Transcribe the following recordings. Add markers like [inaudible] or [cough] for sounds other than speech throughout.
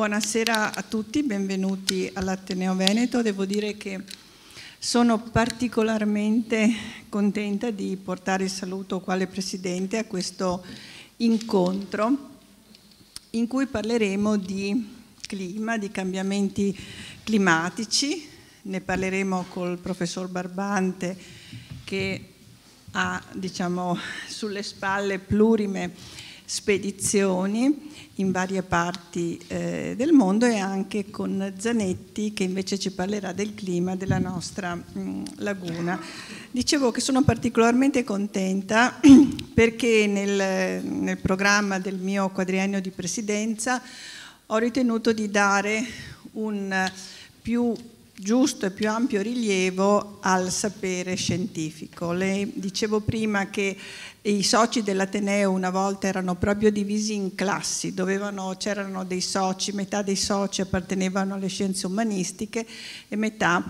Buonasera a tutti, benvenuti all'Ateneo Veneto. Devo dire che sono particolarmente contenta di portare il saluto quale Presidente a questo incontro in cui parleremo di clima, di cambiamenti climatici. Ne parleremo col professor Barbante che ha diciamo, sulle spalle plurime spedizioni in varie parti eh, del mondo e anche con Zanetti che invece ci parlerà del clima della nostra mh, laguna. Dicevo che sono particolarmente contenta [clears throat] perché nel, nel programma del mio quadriennio di presidenza ho ritenuto di dare un più giusto e più ampio rilievo al sapere scientifico. Le dicevo prima che i soci dell'Ateneo una volta erano proprio divisi in classi, c'erano dei soci, metà dei soci appartenevano alle scienze umanistiche e metà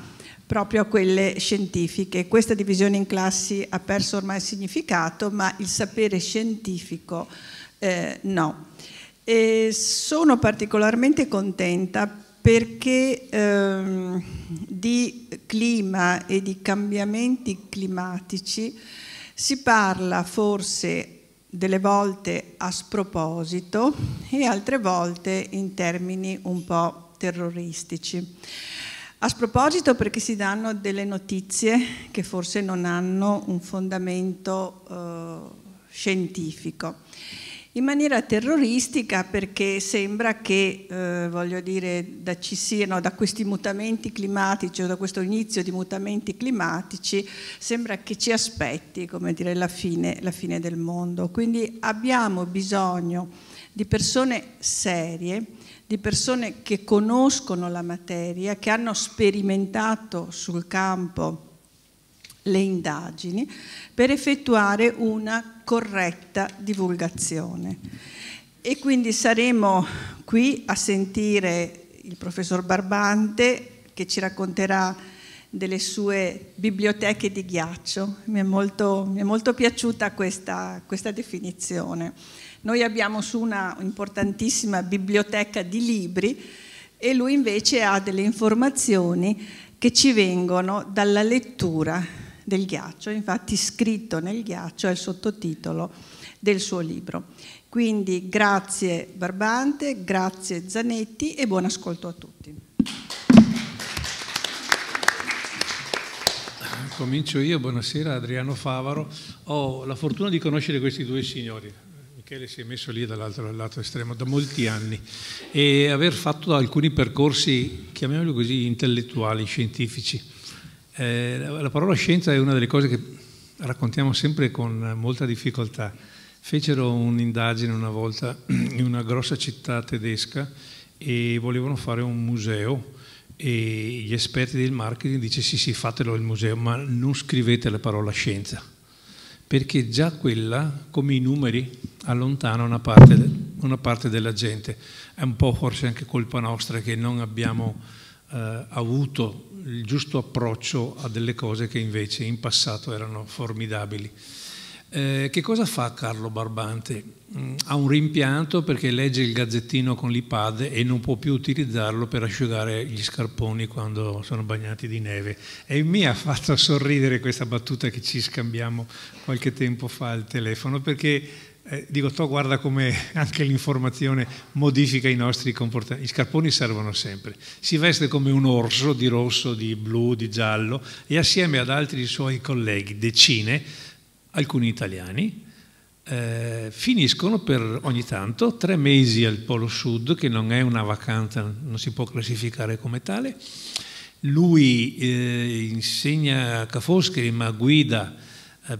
proprio a quelle scientifiche. Questa divisione in classi ha perso ormai significato, ma il sapere scientifico eh, no. E sono particolarmente contenta perché ehm, di clima e di cambiamenti climatici si parla forse delle volte a sproposito e altre volte in termini un po' terroristici. A sproposito perché si danno delle notizie che forse non hanno un fondamento eh, scientifico in maniera terroristica perché sembra che, eh, voglio dire, da, ci siano da questi mutamenti climatici o da questo inizio di mutamenti climatici, sembra che ci aspetti, come dire, la fine, la fine del mondo. Quindi abbiamo bisogno di persone serie, di persone che conoscono la materia, che hanno sperimentato sul campo le indagini per effettuare una corretta divulgazione. E quindi saremo qui a sentire il professor Barbante che ci racconterà delle sue biblioteche di ghiaccio. Mi è molto, mi è molto piaciuta questa, questa definizione. Noi abbiamo su una importantissima biblioteca di libri e lui invece ha delle informazioni che ci vengono dalla lettura del ghiaccio, infatti scritto nel ghiaccio è il sottotitolo del suo libro. Quindi grazie Barbante, grazie Zanetti e buon ascolto a tutti. Comincio io, buonasera Adriano Favaro. Ho la fortuna di conoscere questi due signori. Michele si è messo lì dall'altro lato estremo da molti anni e aver fatto alcuni percorsi, chiamiamoli così, intellettuali, scientifici eh, la parola scienza è una delle cose che raccontiamo sempre con molta difficoltà. Fecero un'indagine una volta [clears throat] in una grossa città tedesca e volevano fare un museo e gli esperti del marketing dice sì sì fatelo il museo ma non scrivete la parola scienza perché già quella come i numeri allontana una parte, una parte della gente è un po' forse anche colpa nostra che non abbiamo eh, avuto il giusto approccio a delle cose che invece in passato erano formidabili. Eh, che cosa fa Carlo Barbante? Mm, ha un rimpianto perché legge il gazzettino con l'iPad e non può più utilizzarlo per asciugare gli scarponi quando sono bagnati di neve. E mi ha fatto sorridere questa battuta che ci scambiamo qualche tempo fa al telefono perché eh, dico, to guarda come anche l'informazione modifica i nostri comportamenti. I scarponi servono sempre. Si veste come un orso di rosso, di blu, di giallo e assieme ad altri suoi colleghi, decine, alcuni italiani, eh, finiscono per ogni tanto tre mesi al Polo Sud, che non è una vacanza, non si può classificare come tale. Lui eh, insegna a Ca' Foscari, ma guida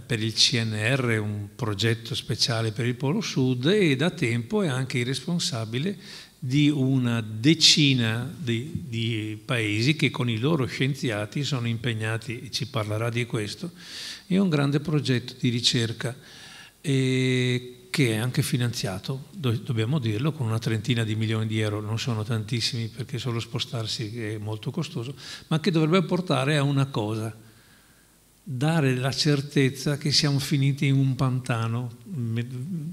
per il CNR, un progetto speciale per il Polo Sud e da tempo è anche il responsabile di una decina di, di, paesi che con i loro scienziati sono impegnati, ci parlerà di questo, in un grande progetto di ricerca che è anche finanziato, dobbiamo dirlo, con una trentina di milioni di euro, non sono tantissimi perché solo spostarsi è molto costoso, ma che dovrebbe portare a una cosa, dare la certezza che siamo finiti in un pantano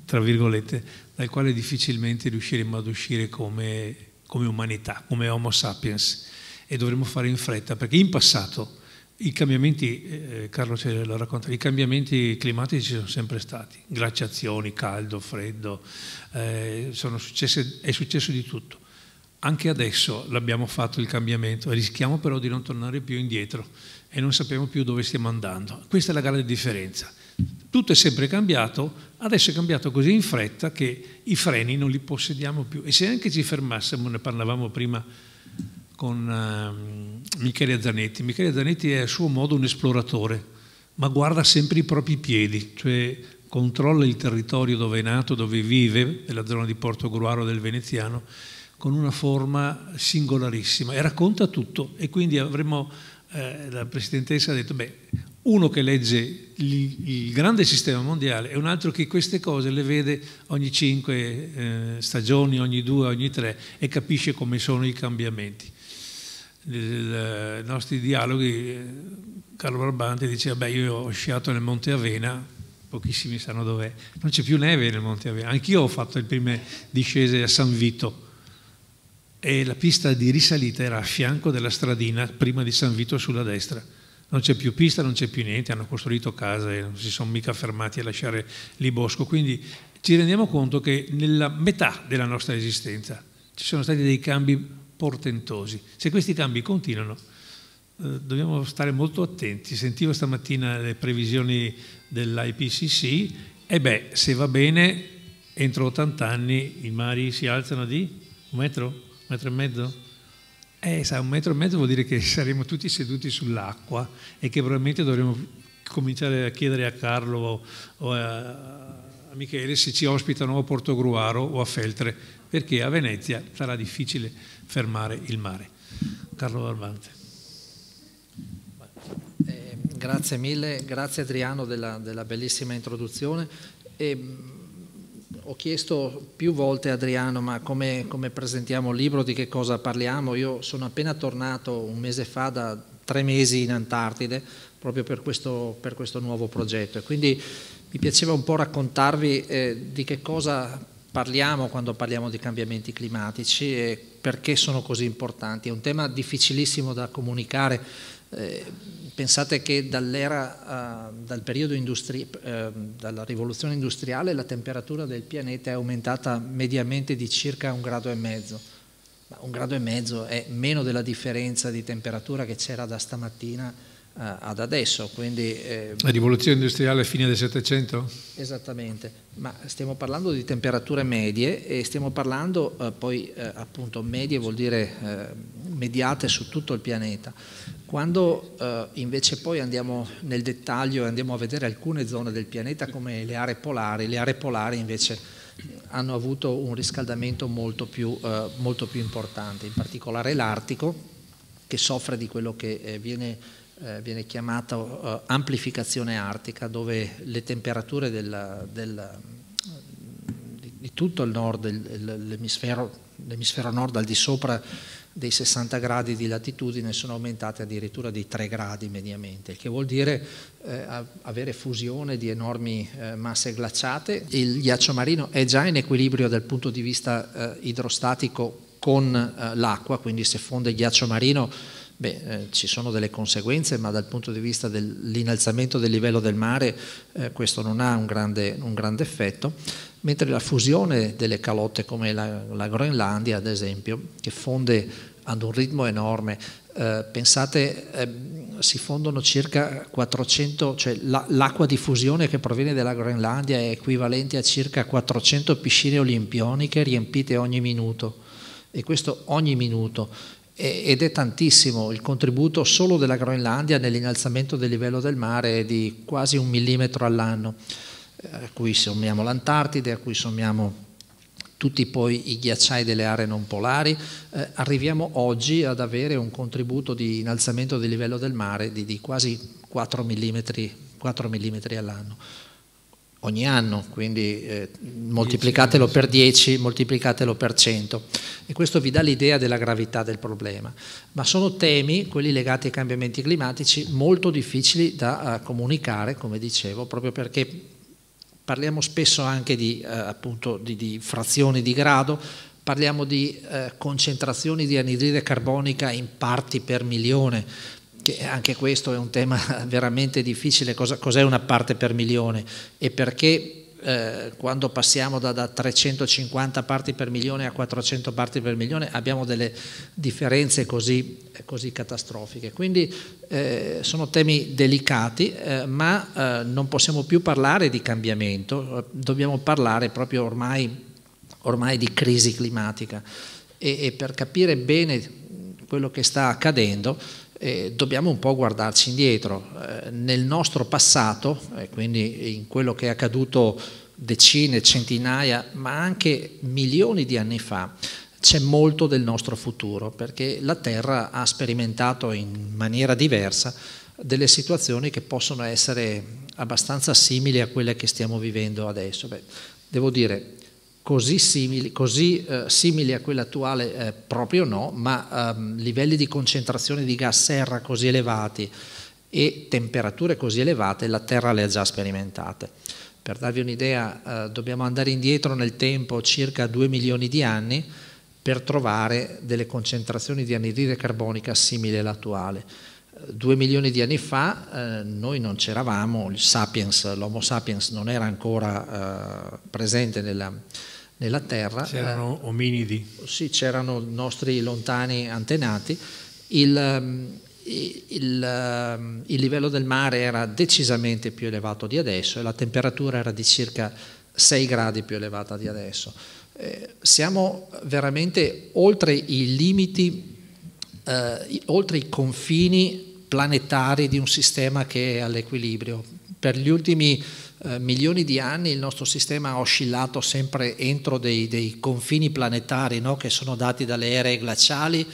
tra virgolette, dal quale difficilmente riusciremo ad uscire come, come umanità, come Homo sapiens. E dovremmo fare in fretta perché in passato i cambiamenti, eh, Carlo ce lo racconta, i cambiamenti climatici ci sono sempre stati, glaciazioni, caldo, freddo, eh, successe, è successo di tutto. Anche adesso l'abbiamo fatto il cambiamento, rischiamo però di non tornare più indietro e non sappiamo più dove stiamo andando. Questa è la grande differenza. Tutto è sempre cambiato, adesso è cambiato così in fretta che i freni non li possediamo più e se anche ci fermassimo, ne parlavamo prima con uh, Michele Zanetti, Michele Zanetti è a suo modo un esploratore, ma guarda sempre i propri piedi, cioè controlla il territorio dove è nato, dove vive, nella zona di Porto Gruaro del Veneziano, con una forma singolarissima e racconta tutto e quindi avremmo, eh, la Presidentessa ha detto, beh, uno che legge il, il, grande sistema mondiale e un altro che queste cose le vede ogni cinque eh, stagioni, ogni due, ogni tre e capisce come sono i cambiamenti. Nei nostri dialoghi Carlo Barbante diceva, beh io ho sciato nel Monte Avena, pochissimi sanno dov'è, non c'è più neve nel Monte Avena, anch'io ho fatto le prime discese a San Vito, e la pista di risalita era a fianco della stradina prima di San Vito sulla destra. Non c'è più pista, non c'è più niente, hanno costruito case, non si sono mica fermati a lasciare lì bosco. Quindi ci rendiamo conto che nella metà della nostra esistenza ci sono stati dei cambi portentosi. Se questi cambi continuano, eh, dobbiamo stare molto attenti. Sentivo stamattina le previsioni dell'IPCC e beh, se va bene, entro 80 anni i mari si alzano di un metro? Metro e mezzo? Eh, sa, un metro e mezzo vuol dire che [laughs] saremo tutti seduti sull'acqua e che probabilmente dovremo cominciare a chiedere a Carlo o a, a Michele se ci ospitano a Portogruaro o a Feltre, perché a Venezia sarà difficile fermare il mare. Carlo Barbante. Eh, grazie mille, grazie Adriano della, della bellissima introduzione. E, ho chiesto più volte a Adriano, ma come, come, presentiamo il libro, di che cosa parliamo? Io sono appena tornato un mese fa da tre mesi in Antartide, proprio per questo, per questo nuovo progetto. E quindi mi piaceva un po' raccontarvi eh, di che cosa parliamo quando parliamo di cambiamenti climatici e perché sono così importanti. È un tema difficilissimo da comunicare. Eh, Pensate che dall'era, uh, dal periodo industri- uh, dalla rivoluzione industriale la temperatura del pianeta è aumentata mediamente di circa un grado e mezzo. Ma un grado e mezzo è meno della differenza di temperatura che c'era da stamattina ad adesso. Quindi, eh, la rivoluzione industriale fine del Settecento? Esattamente, ma stiamo parlando di temperature medie e stiamo parlando poi appunto medie vuol dire mediate su tutto il pianeta. Quando eh, invece poi andiamo nel dettaglio e andiamo a vedere alcune zone del pianeta come le aree polari, le aree polari invece hanno avuto un riscaldamento molto più, eh, molto più importante, in particolare l'Artico che soffre di quello che eh, viene, eh, viene chiamato eh, amplificazione artica, dove le temperature del, del, di, di, tutto il nord, l'emisfero, l'emisfero nord al di sopra dei 60 gradi di latitudine sono aumentate addirittura di 3 gradi mediamente, il che vuol dire eh, avere fusione di enormi eh, masse glaciate. Il ghiaccio marino è già in equilibrio dal punto di vista eh, idrostatico con eh, l'acqua, quindi se fonde il ghiaccio marino Beh, eh, ci sono delle conseguenze, ma dal punto di vista dell'innalzamento del livello del mare eh, questo non ha un grande, un grande, effetto, mentre la fusione delle calotte come la, la Groenlandia, ad esempio, che fonde ad un ritmo enorme, eh, pensate eh, si fondono circa 400, cioè la, l'acqua di fusione che proviene dalla Groenlandia è equivalente a circa 400 piscine olimpioniche riempite ogni minuto. E questo ogni minuto ed è tantissimo il contributo solo della Groenlandia nell'innalzamento del livello del mare di quasi un millimetro all'anno, eh, a cui sommiamo l'Antartide, a cui sommiamo tutti poi i ghiacciai delle aree non polari, eh, arriviamo oggi ad avere un contributo di innalzamento del livello del mare di, di quasi 4 mm, 4 mm all'anno ogni anno, quindi eh, moltiplicatelo per 10, moltiplicatelo per 100 e questo vi dà l'idea della gravità del problema. Ma sono temi, quelli legati ai cambiamenti climatici, molto difficili da uh, comunicare, come dicevo, proprio perché parliamo spesso anche di, eh, appunto, di, di, frazioni di grado, parliamo di eh, concentrazioni di anidride carbonica in parti per milione, che anche questo è un tema [laughs] veramente difficile, Cosa, cos'è una parte per milione e perché eh, quando passiamo da, da, 350 parti per milione a 400 parti per milione abbiamo delle differenze così, così catastrofiche. Quindi eh, sono temi delicati, eh, ma eh, non possiamo più parlare di cambiamento, dobbiamo parlare proprio ormai, ormai di crisi climatica e, e per capire bene quello che sta accadendo eh, dobbiamo un po' guardarci indietro. Eh, nel nostro passato, eh, quindi in quello che è accaduto decine, centinaia, ma anche milioni di anni fa, c'è molto del nostro futuro, perché la Terra ha sperimentato in maniera diversa delle situazioni che possono essere abbastanza simili a quelle che stiamo vivendo adesso. Beh, devo dire, così simili, così, eh, simili a quella attuale eh, proprio no, ma ehm, livelli di concentrazione di gas serra così elevati e temperature così elevate la Terra le ha già sperimentate. Per darvi un'idea, eh, dobbiamo andare indietro nel tempo circa 2 milioni di anni per trovare delle concentrazioni di anidride carbonica simili all'attuale. Due milioni di anni fa eh, noi non c'eravamo, l'Homo sapiens non era ancora eh, presente nella, nella Terra. C'erano eh, ominidi. Sì, c'erano nostri lontani antenati. Il, ehm, il, ehm, il, livello del mare era decisamente più elevato di adesso e la temperatura era di circa 6 gradi più elevata di adesso. Eh, siamo veramente oltre i limiti, eh, oltre i confini planetari di un sistema che è all'equilibrio. Per gli ultimi eh, milioni di anni il nostro sistema ha oscillato sempre entro dei, dei confini planetari no? che sono dati dalle ere glaciali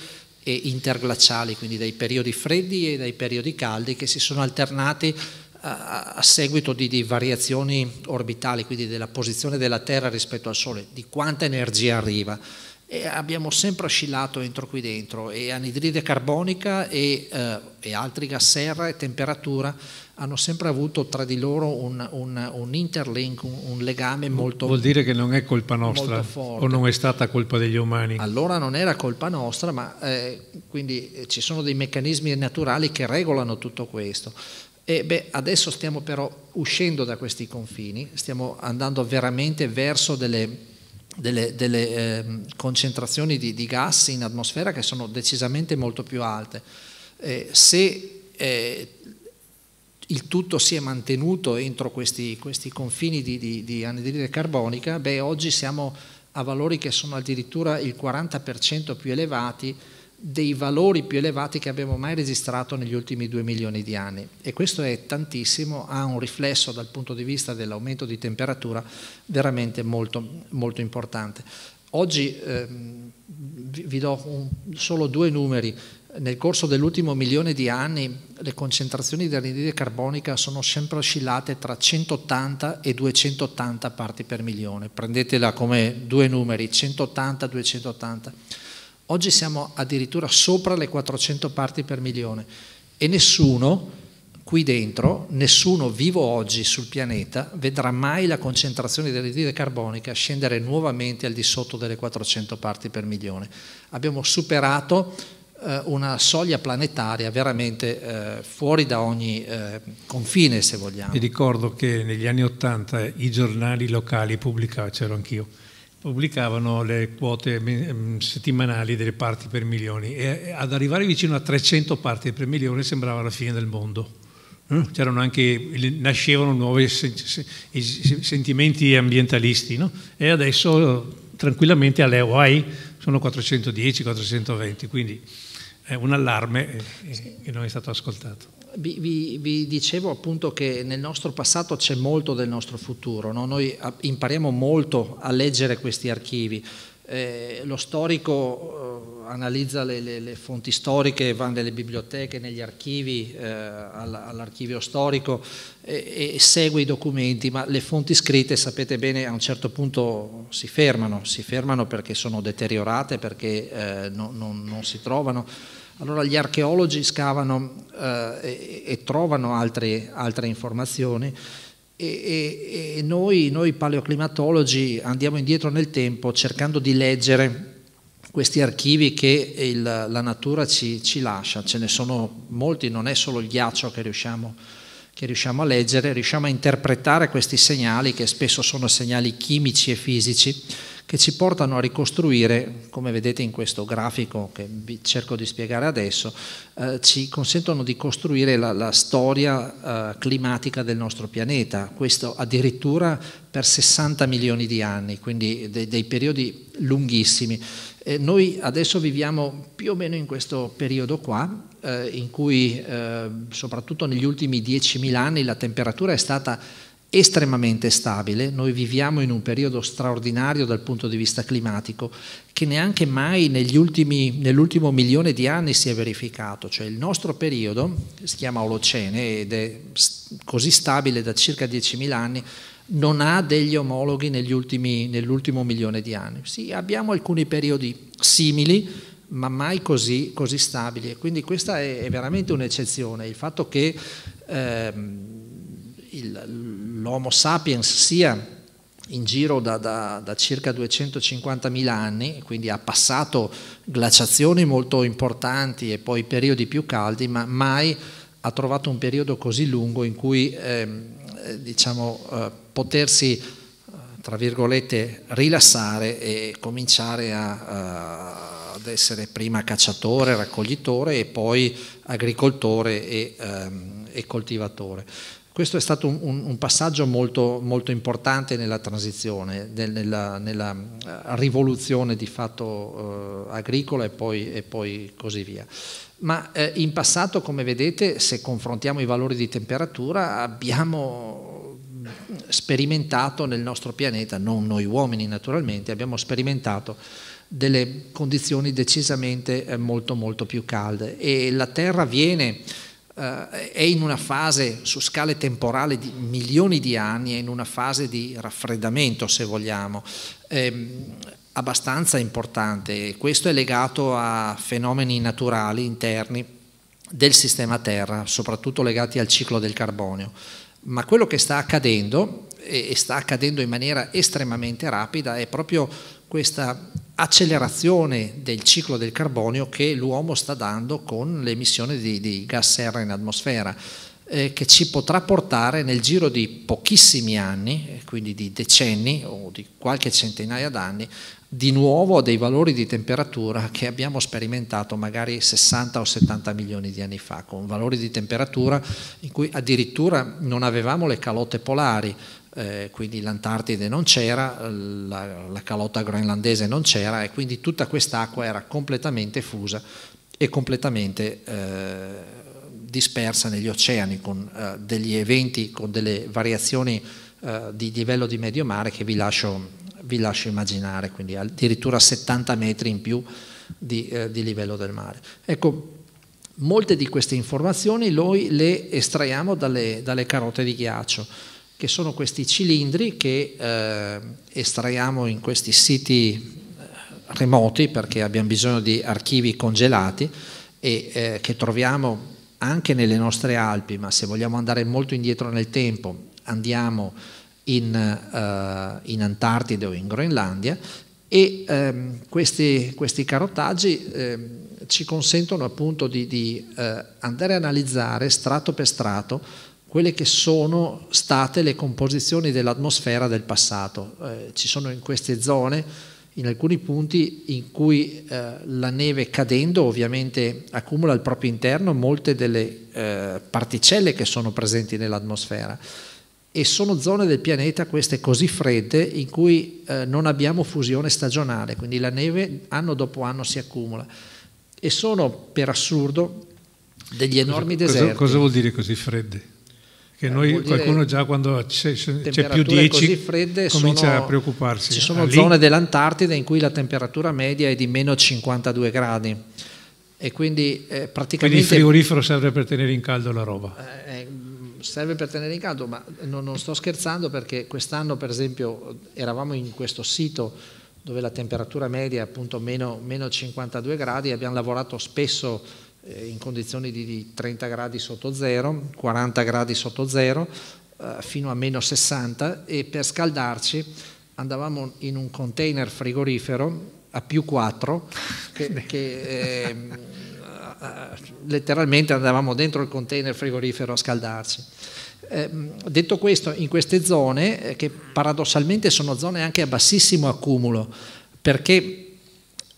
e interglaciali, quindi dai periodi freddi e dai periodi caldi che si sono alternati a, a seguito di, di, variazioni orbitali, quindi della posizione della Terra rispetto al Sole, di quanta energia arriva. E abbiamo sempre oscillato entro qui dentro e anidride carbonica e, eh, e altri gas serra e temperatura hanno sempre avuto tra di loro un, un, un interlink, un, un, legame molto Vuol dire che non è colpa nostra o non è stata colpa degli umani? Allora non era colpa nostra, ma eh, quindi eh, ci sono dei meccanismi naturali che regolano tutto questo. E beh, adesso stiamo però uscendo da questi confini, stiamo andando veramente verso delle delle, delle eh, concentrazioni di, di, gas in atmosfera che sono decisamente molto più alte. Eh, se eh, il tutto si è mantenuto entro questi, questi confini di, di, di, anidride carbonica, beh, oggi siamo a valori che sono addirittura il 40% più elevati dei valori più elevati che abbiamo mai registrato negli ultimi due milioni di anni e questo è tantissimo, ha un riflesso dal punto di vista dell'aumento di temperatura veramente molto, molto importante. Oggi ehm, vi do un, solo due numeri, nel corso dell'ultimo milione di anni le concentrazioni di anidride carbonica sono sempre oscillate tra 180 e 280 parti per milione, prendetela come due numeri, 180 e 280. Oggi siamo addirittura sopra le 400 parti per milione e nessuno qui dentro, nessuno vivo oggi sul pianeta vedrà mai la concentrazione di anidride carbonica scendere nuovamente al di sotto delle 400 parti per milione. Abbiamo superato una soglia planetaria veramente eh, fuori da ogni eh, confine, se vogliamo. Mi ricordo che negli anni Ottanta i giornali locali pubblicavano, c'ero anch'io, pubblicavano le quote mm, settimanali delle parti per milioni e ad arrivare vicino a 300 parti per milione sembrava la fine del mondo. Anche, nascevano nuovi sentimenti ambientalisti no? e adesso tranquillamente alle Hawaii sono 410, 420, quindi è un allarme che non è stato ascoltato. Vi, vi, vi, dicevo appunto che nel nostro passato c'è molto del nostro futuro, no? noi impariamo molto a leggere questi archivi. Eh, lo storico eh, analizza le, le, le, fonti storiche, va nelle biblioteche, negli archivi, eh, all'archivio storico e, e, segue i documenti, ma le fonti scritte, sapete bene, a un certo punto si fermano, si fermano perché sono deteriorate, perché eh, no, non, non si trovano allora gli archeologi scavano eh, e, e, trovano altre, altre informazioni e, e, noi, noi paleoclimatologi andiamo indietro nel tempo cercando di leggere questi archivi che il, la natura ci, ci, lascia, ce ne sono molti, non è solo il ghiaccio che riusciamo, che riusciamo, a leggere, riusciamo a interpretare questi segnali che spesso sono segnali chimici e fisici che ci portano a ricostruire, come vedete in questo grafico che vi cerco di spiegare adesso, eh, ci consentono di costruire la, la storia eh, climatica del nostro pianeta, questo addirittura per 60 milioni di anni, quindi dei, dei periodi lunghissimi. Eh, noi adesso viviamo più o meno in questo periodo qua, eh, in cui eh, soprattutto negli ultimi 10.000 anni la temperatura è stata estremamente stabile, noi viviamo in un periodo straordinario dal punto di vista climatico che neanche mai nell'ultimo milione di anni si è verificato, cioè il nostro periodo, si chiama Olocene ed è così stabile da circa 10.000 anni, non ha degli omologhi nell'ultimo milione di anni. Sì, abbiamo alcuni periodi simili, ma mai così, così stabili. Quindi questa è, è veramente un'eccezione, il fatto che ehm, l'Homo sapiens sia in giro da, da, da circa 250.000 anni, quindi ha passato glaciazioni molto importanti e poi periodi più caldi, ma mai ha trovato un periodo così lungo in cui ehm, eh, diciamo, eh, potersi, eh, tra virgolette, rilassare e cominciare a, ad essere prima cacciatore, raccoglitore e poi agricoltore e, ehm, e coltivatore. Questo è stato un, un, un passaggio molto, molto, importante nella transizione, nella, nella eh, rivoluzione di fatto eh, agricola e poi, e poi, così via. Ma eh, in passato, come vedete, se confrontiamo i valori di temperatura, abbiamo sperimentato nel nostro pianeta, non noi uomini naturalmente, abbiamo sperimentato delle condizioni decisamente eh, molto molto più calde e la Terra viene eh, è in una fase su scale temporale di milioni di anni, è in una fase di raffreddamento se vogliamo, ehm, abbastanza importante. Questo è legato a fenomeni naturali interni del sistema Terra, soprattutto legati al ciclo del carbonio. Ma quello che sta accadendo, e sta accadendo in maniera estremamente rapida, è proprio questa accelerazione del ciclo del carbonio che l'uomo sta dando con l'emissione di, di gas serra in atmosfera eh, che ci potrà portare nel giro di pochissimi anni, eh, quindi di decenni o di qualche centinaia d'anni, di nuovo a dei valori di temperatura che abbiamo sperimentato magari 60 o 70 milioni di anni fa, con valori di temperatura in cui addirittura non avevamo le calotte polari, eh, quindi l'Antartide non c'era, la, la, calotta groenlandese non c'era e quindi tutta quest'acqua era completamente fusa e completamente eh, dispersa negli oceani con eh, degli eventi, con delle variazioni eh, di livello di medio mare che vi lascio, vi lascio, immaginare, quindi addirittura 70 metri in più di, eh, di livello del mare. Ecco, molte di queste informazioni noi le estraiamo dalle, dalle carote di ghiaccio che sono questi cilindri che eh, estraiamo in questi siti eh, remoti perché abbiamo bisogno di archivi congelati e eh, che troviamo anche nelle nostre Alpi, ma se vogliamo andare molto indietro nel tempo andiamo in, uh, in Antartide o in Groenlandia e ehm, questi, questi, carotaggi eh, ci consentono appunto di, di eh, andare a analizzare strato per strato quelle che sono state le composizioni dell'atmosfera del passato. Eh, ci sono in queste zone, in alcuni punti in cui eh, la neve cadendo ovviamente accumula al proprio interno molte delle eh, particelle che sono presenti nell'atmosfera e sono zone del pianeta queste così fredde in cui eh, non abbiamo fusione stagionale, quindi la neve anno dopo anno si accumula e sono per assurdo degli enormi cosa, deserti. Cosa, cosa vuol dire così fredde? Che noi, qualcuno già quando c'è, c'è più 10 comincia sono, a preoccuparsi. Ci sono ah, zone dell'Antartide in cui la temperatura media è di meno 52 gradi e quindi eh, praticamente... Quindi il frigorifero serve per tenere in caldo la roba. Eh, eh, serve per tenere in caldo, ma non, non sto scherzando perché quest'anno per esempio eravamo in questo sito dove la temperatura media è appunto meno, meno 52 gradi e abbiamo lavorato spesso in condizioni di, di 30 gradi sotto zero, 40 gradi sotto zero eh, fino a meno 60 e per scaldarci andavamo in un container frigorifero a più 4 che, che eh, letteralmente andavamo dentro il container frigorifero a scaldarci. Eh, detto questo, in queste zone, eh, che paradossalmente sono zone anche a bassissimo accumulo, perché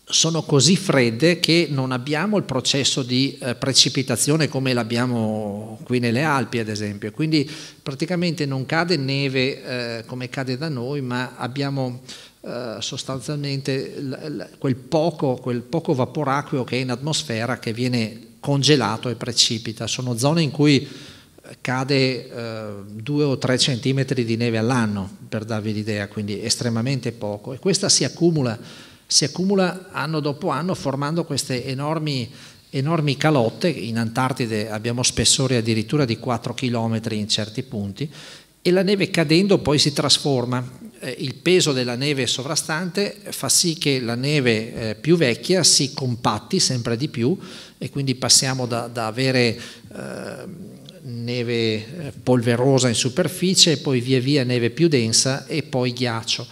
sono così fredde che non abbiamo il processo di eh, precipitazione come l'abbiamo qui nelle Alpi ad esempio, quindi praticamente non cade neve eh, come cade da noi, ma abbiamo eh, sostanzialmente quel, poco, quel poco vaporacqueo che è in atmosfera che viene congelato e precipita, sono zone in cui cade eh, 2 o 3 centimetri di neve all'anno, per darvi l'idea, quindi estremamente poco, e questa si accumula, si accumula anno dopo anno formando queste enormi, enormi calotte, in Antartide abbiamo spessori addirittura di 4 km in certi punti, e la neve cadendo poi si trasforma. Eh, il peso della neve sovrastante fa sì che la neve eh, più vecchia si compatti sempre di più e quindi passiamo da, da avere eh, neve polverosa in superficie, poi via via neve più densa e poi ghiaccio.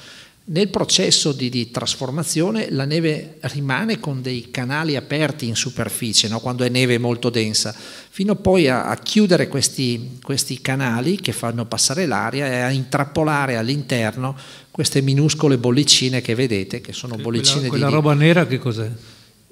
Nel processo di, di trasformazione la neve rimane con dei canali aperti in superficie, no? quando è neve molto densa, fino poi a, a chiudere questi, questi, canali che fanno passare l'aria e a intrappolare all'interno queste minuscole bollicine che vedete, che sono bollicine quella, quella di... roba nera che cos'è?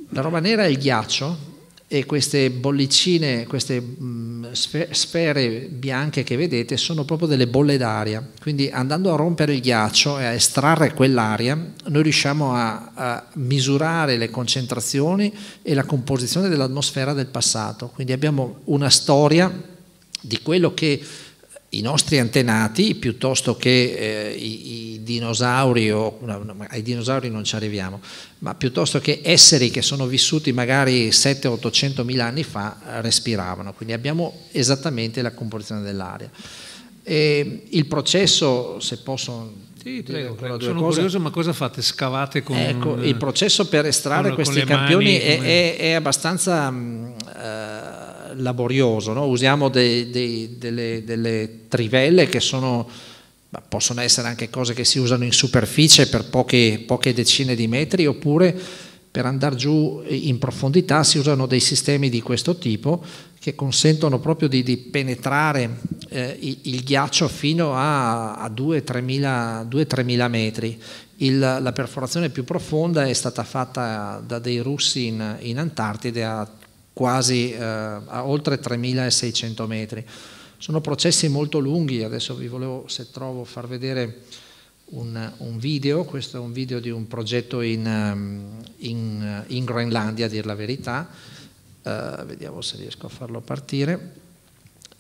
La roba nera è il ghiaccio, e queste bollicine, queste mm, sfere bianche che vedete sono proprio delle bolle d'aria, quindi andando a rompere il ghiaccio e a estrarre quell'aria noi riusciamo a, a misurare le concentrazioni e la composizione dell'atmosfera del passato, quindi abbiamo una storia di quello che i nostri antenati, piuttosto che eh, i, i, dinosauri, o, no, ai dinosauri non ci arriviamo, ma piuttosto che esseri che sono vissuti magari 700-800 mila anni fa, respiravano. Quindi abbiamo esattamente la composizione dell'aria. E il processo, se posso sì, prego, prego. Sono cose. curioso, ma cosa fate? Scavate con... Ecco, il processo per estrarre con, questi con campioni mani, è, è, è, abbastanza... Mh, uh, laborioso, no? usiamo dei, dei, delle, delle, trivelle che sono, possono essere anche cose che si usano in superficie per poche, poche decine di metri oppure per andare giù in profondità si usano dei sistemi di questo tipo che consentono proprio di, di penetrare eh, il, ghiaccio fino a, a 2-3 mila metri. Il, la perforazione più profonda è stata fatta da dei russi in, in Antartide a quasi eh, a oltre 3600 metri. Sono processi molto lunghi, adesso vi volevo, se trovo, far vedere un, un video, questo è un video di un progetto in, ehm, in, in Groenlandia, a dir la verità, uh, vediamo se riesco a farlo partire.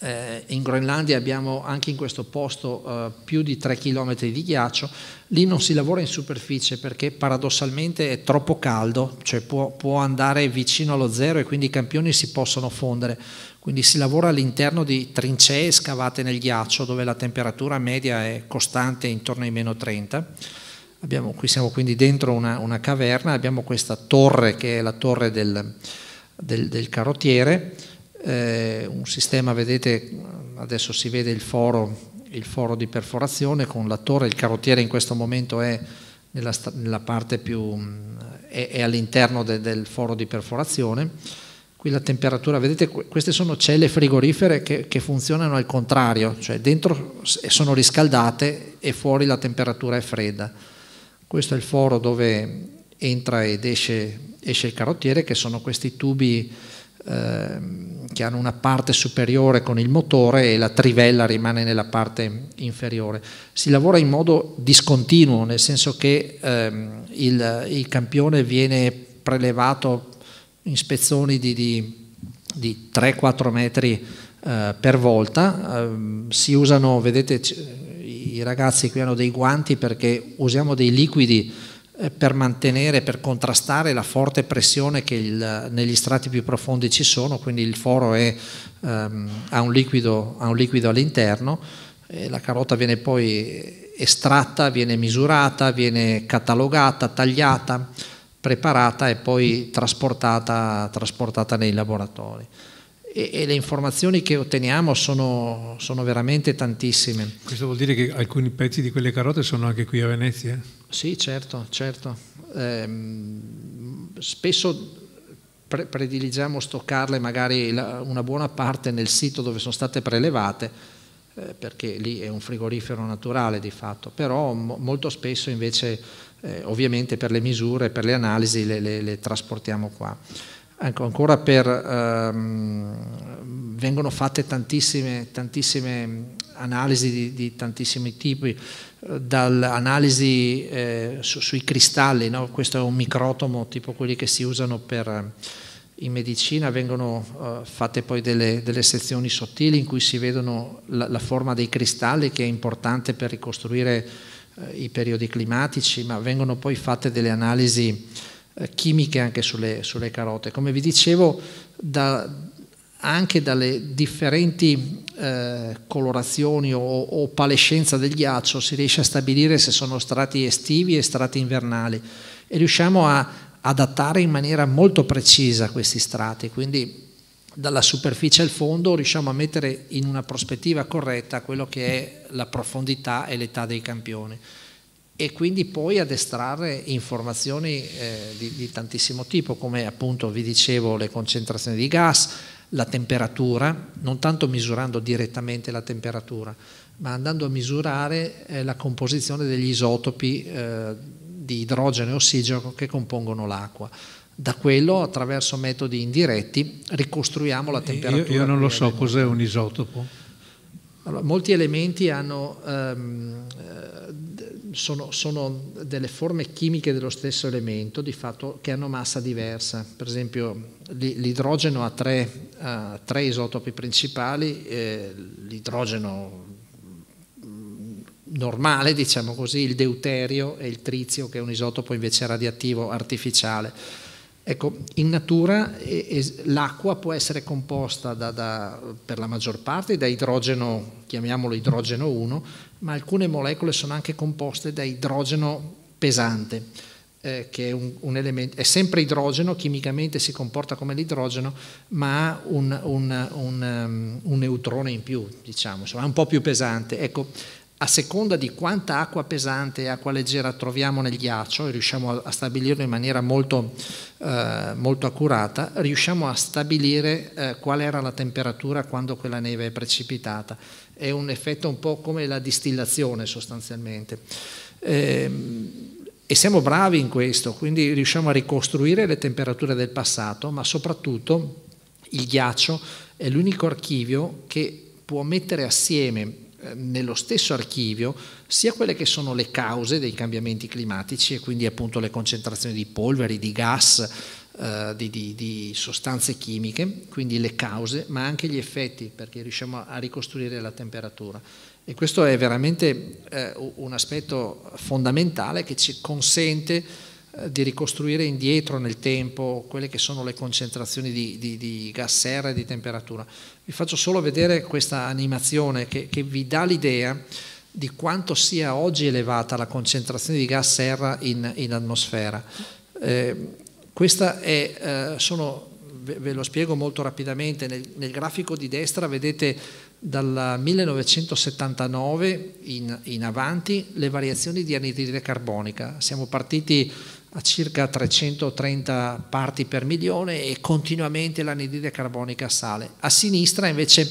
Eh, in Groenlandia abbiamo anche in questo posto eh, più di 3 km di ghiaccio, lì non si lavora in superficie perché paradossalmente è troppo caldo, cioè può, può andare vicino allo zero e quindi i campioni si possono fondere, quindi si lavora all'interno di trincee scavate nel ghiaccio dove la temperatura media è costante intorno ai meno 30. Abbiamo, qui siamo quindi dentro una, una, caverna, abbiamo questa torre che è la torre del, del, del carottiere, eh, un sistema, vedete, adesso si vede il foro, il foro di perforazione con la torre, il carottiere in questo momento è nella, nella parte più, è, è all'interno de, del foro di perforazione. Qui la temperatura, vedete, queste sono celle frigorifere che, che funzionano al contrario, cioè dentro sono riscaldate e fuori la temperatura è fredda. Questo è il foro dove entra ed esce, esce il carottiere, che sono questi tubi che hanno una parte superiore con il motore e la trivella rimane nella parte inferiore. Si lavora in modo discontinuo, nel senso che ehm, il, il, campione viene prelevato in spezzoni di, di, di 3-4 metri eh, per volta, eh, si usano, vedete, i ragazzi qui hanno dei guanti perché usiamo dei liquidi per mantenere, per contrastare la forte pressione che il, negli strati più profondi ci sono, quindi il foro è, um, ha, un liquido, ha, un liquido, all'interno, la carota viene poi estratta, viene misurata, viene catalogata, tagliata, preparata e poi trasportata, trasportata nei laboratori. e, e le informazioni che otteniamo sono, sono, veramente tantissime. Questo vuol dire che alcuni pezzi di quelle carote sono anche qui a Venezia? Sì, certo, certo. Eh, spesso pre- prediligiamo stoccarle magari la, una buona parte nel sito dove sono state prelevate, eh, perché lì è un frigorifero naturale di fatto, però mo- molto spesso invece, eh, ovviamente per le misure, per le analisi, le, le, le trasportiamo qua. Ecco, ancora per, ehm, vengono fatte tantissime, tantissime analisi di, di, tantissimi tipi, dall'analisi eh, su, sui cristalli, no? questo è un microtomo tipo quelli che si usano per, in medicina, vengono eh, fatte poi delle, delle, sezioni sottili in cui si vedono la, la, forma dei cristalli che è importante per ricostruire eh, i periodi climatici, ma vengono poi fatte delle analisi eh, chimiche anche sulle, sulle, carote. Come vi dicevo, da, anche dalle differenti eh, colorazioni o, o, palescenza del ghiaccio si riesce a stabilire se sono strati estivi e strati invernali. E riusciamo a adattare in maniera molto precisa questi strati, quindi dalla superficie al fondo riusciamo a mettere in una prospettiva corretta quello che è la profondità e l'età dei campioni. E quindi poi ad estrarre informazioni eh, di, di, tantissimo tipo, come appunto vi dicevo le concentrazioni di gas, la temperatura, non tanto misurando direttamente la temperatura, ma andando a misurare eh, la composizione degli isotopi eh, di idrogeno e ossigeno che compongono l'acqua. Da quello, attraverso metodi indiretti, ricostruiamo la temperatura. Io, io non lo so, cos'è un isotopo? Allora, molti elementi hanno ehm, sono, sono, delle forme chimiche dello stesso elemento, di fatto, che hanno massa diversa. Per esempio, l'idrogeno ha tre, uh, tre isotopi principali, eh, l'idrogeno normale, diciamo così, il deuterio e il trizio, che è un isotopo invece radioattivo artificiale. Ecco, in natura l'acqua può essere composta da, da, per la maggior parte da idrogeno, chiamiamolo idrogeno 1, ma alcune molecole sono anche composte da idrogeno pesante, eh, che è un, un, elemento, è sempre idrogeno, chimicamente si comporta come l'idrogeno, ma ha un, un, un, neutrone in più, diciamo, insomma, è un po' più pesante. Ecco, a seconda di quanta acqua pesante e acqua leggera troviamo nel ghiaccio, e riusciamo a stabilirlo in maniera molto, eh, molto accurata, riusciamo a stabilire eh, qual era la temperatura quando quella neve è precipitata. È un effetto un po' come la distillazione sostanzialmente. Eh, e siamo bravi in questo, quindi riusciamo a ricostruire le temperature del passato, ma soprattutto il ghiaccio è l'unico archivio che può mettere assieme nello stesso archivio sia quelle che sono le cause dei cambiamenti climatici e quindi appunto le concentrazioni di polveri, di gas, eh, di, di, di, sostanze chimiche, quindi le cause, ma anche gli effetti perché riusciamo a ricostruire la temperatura. E questo è veramente eh, un aspetto fondamentale che ci consente eh, di ricostruire indietro nel tempo quelle che sono le concentrazioni di, di, di, gas serra e di temperatura. Vi faccio solo vedere questa animazione che, che vi dà l'idea di quanto sia oggi elevata la concentrazione di gas serra in, in atmosfera. Eh, questa è, eh, sono, ve, ve, lo spiego molto rapidamente, nel, nel grafico di destra vedete dal 1979 in, in, avanti le variazioni di anidride carbonica. Siamo partiti a circa 330 parti per milione e continuamente l'anidride carbonica sale. A sinistra invece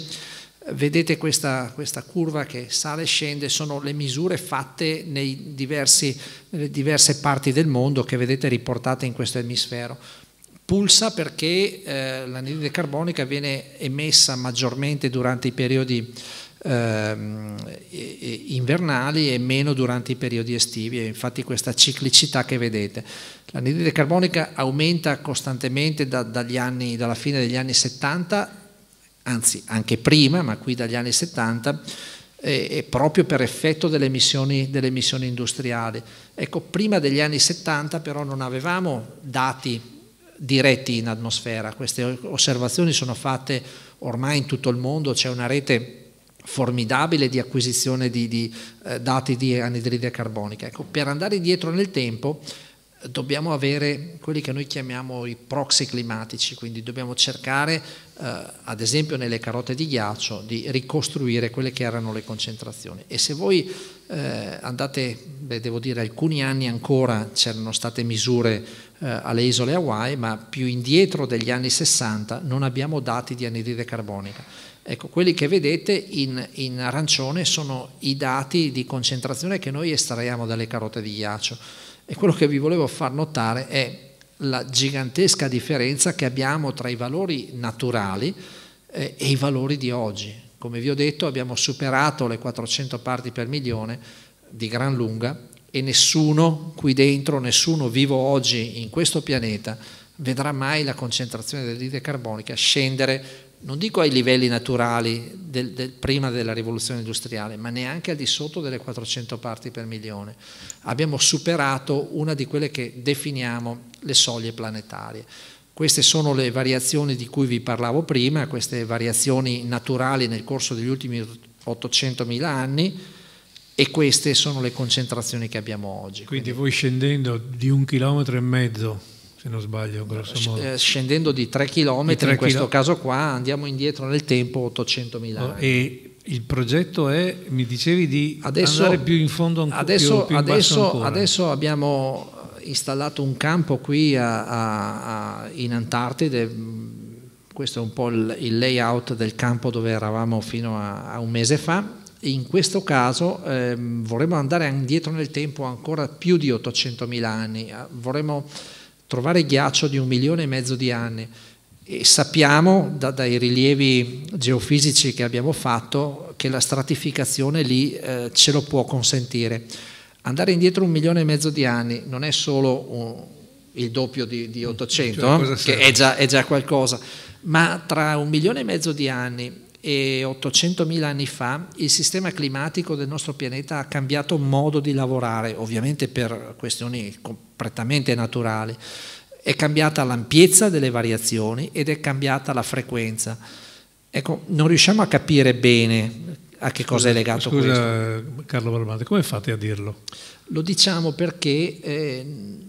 vedete questa, questa, curva che sale e scende, sono le misure fatte diversi, nelle diverse parti del mondo che vedete riportate in questo emisfero. Pulsa perché eh, l'anidride carbonica viene emessa maggiormente durante i periodi Ehm, invernali e meno durante i periodi estivi e infatti questa ciclicità che vedete. L'anidride carbonica aumenta costantemente da, anni, dalla fine degli anni 70, anzi anche prima, ma qui dagli anni 70, e, e proprio per effetto delle emissioni, delle emissioni industriali. Ecco, prima degli anni 70 però non avevamo dati diretti in atmosfera, queste osservazioni sono fatte ormai in tutto il mondo, c'è una rete formidabile di acquisizione di, di eh, dati di anidride carbonica. Ecco, per andare indietro nel tempo dobbiamo avere quelli che noi chiamiamo i proxy climatici, quindi dobbiamo cercare, eh, ad esempio nelle carote di ghiaccio, di ricostruire quelle che erano le concentrazioni. E se voi eh, andate, beh, devo dire, alcuni anni ancora c'erano state misure eh, alle isole Hawaii, ma più indietro degli anni 60 non abbiamo dati di anidride carbonica. Ecco, quelli che vedete in, in arancione sono i dati di concentrazione che noi estraiamo dalle carote di ghiaccio e quello che vi volevo far notare è la gigantesca differenza che abbiamo tra i valori naturali eh, e i valori di oggi. Come vi ho detto abbiamo superato le 400 parti per milione di gran lunga e nessuno qui dentro, nessuno vivo oggi in questo pianeta vedrà mai la concentrazione dell'idride carbonica scendere non dico ai livelli naturali del, del, prima della rivoluzione industriale, ma neanche al di sotto delle 400 parti per milione. Abbiamo superato una di quelle che definiamo le soglie planetarie. Queste sono le variazioni di cui vi parlavo prima, queste variazioni naturali nel corso degli ultimi 800.000 anni e queste sono le concentrazioni che abbiamo oggi. Quindi, Quindi voi scendendo di un chilometro e mezzo se non sbaglio, grosso modo. Eh, scendendo di 3 km, di 3 in questo km. caso qua andiamo indietro nel tempo 800.000 anni. E il progetto è, mi dicevi, di adesso, andare più in fondo ancora adesso, più, più adesso, adesso abbiamo installato un campo qui a, a, a, in Antartide, questo è un po' il, il, layout del campo dove eravamo fino a, un mese fa. In questo caso eh, vorremmo andare indietro nel tempo ancora più di 800.000 anni, vorremmo trovare ghiaccio di un milione e mezzo di anni e sappiamo da, dai rilievi geofisici che abbiamo fatto che la stratificazione lì eh, ce lo può consentire. Andare indietro un milione e mezzo di anni non è solo un, il doppio di, di 800, cioè, che è già, è già qualcosa, ma tra un milione e mezzo di anni e 800.000 anni fa il sistema climatico del nostro pianeta ha cambiato modo di lavorare, ovviamente per questioni completamente naturali. È cambiata l'ampiezza delle variazioni ed è cambiata la frequenza. Ecco, non riusciamo a capire bene a che cosa è legato scusa, questo. Carlo Barbante, come fate a dirlo? Lo diciamo perché eh,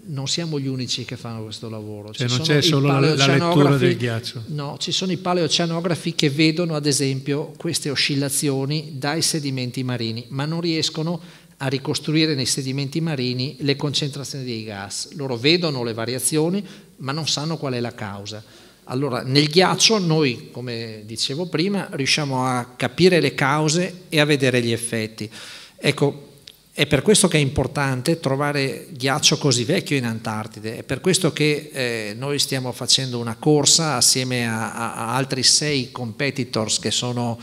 non siamo gli unici che fanno questo lavoro. Cioè non c'è solo la, la lettura del ghiaccio? No, ci sono i paleoceanografi che vedono ad esempio queste oscillazioni dai sedimenti marini, ma non riescono a ricostruire nei sedimenti marini le concentrazioni dei gas. Loro vedono le variazioni, ma non sanno qual è la causa. Allora, nel ghiaccio noi, come dicevo prima, riusciamo a capire le cause e a vedere gli effetti. Ecco, è per questo che è importante trovare ghiaccio così vecchio in Antartide, è per questo che eh, noi stiamo facendo una corsa assieme a, a, altri sei competitors che sono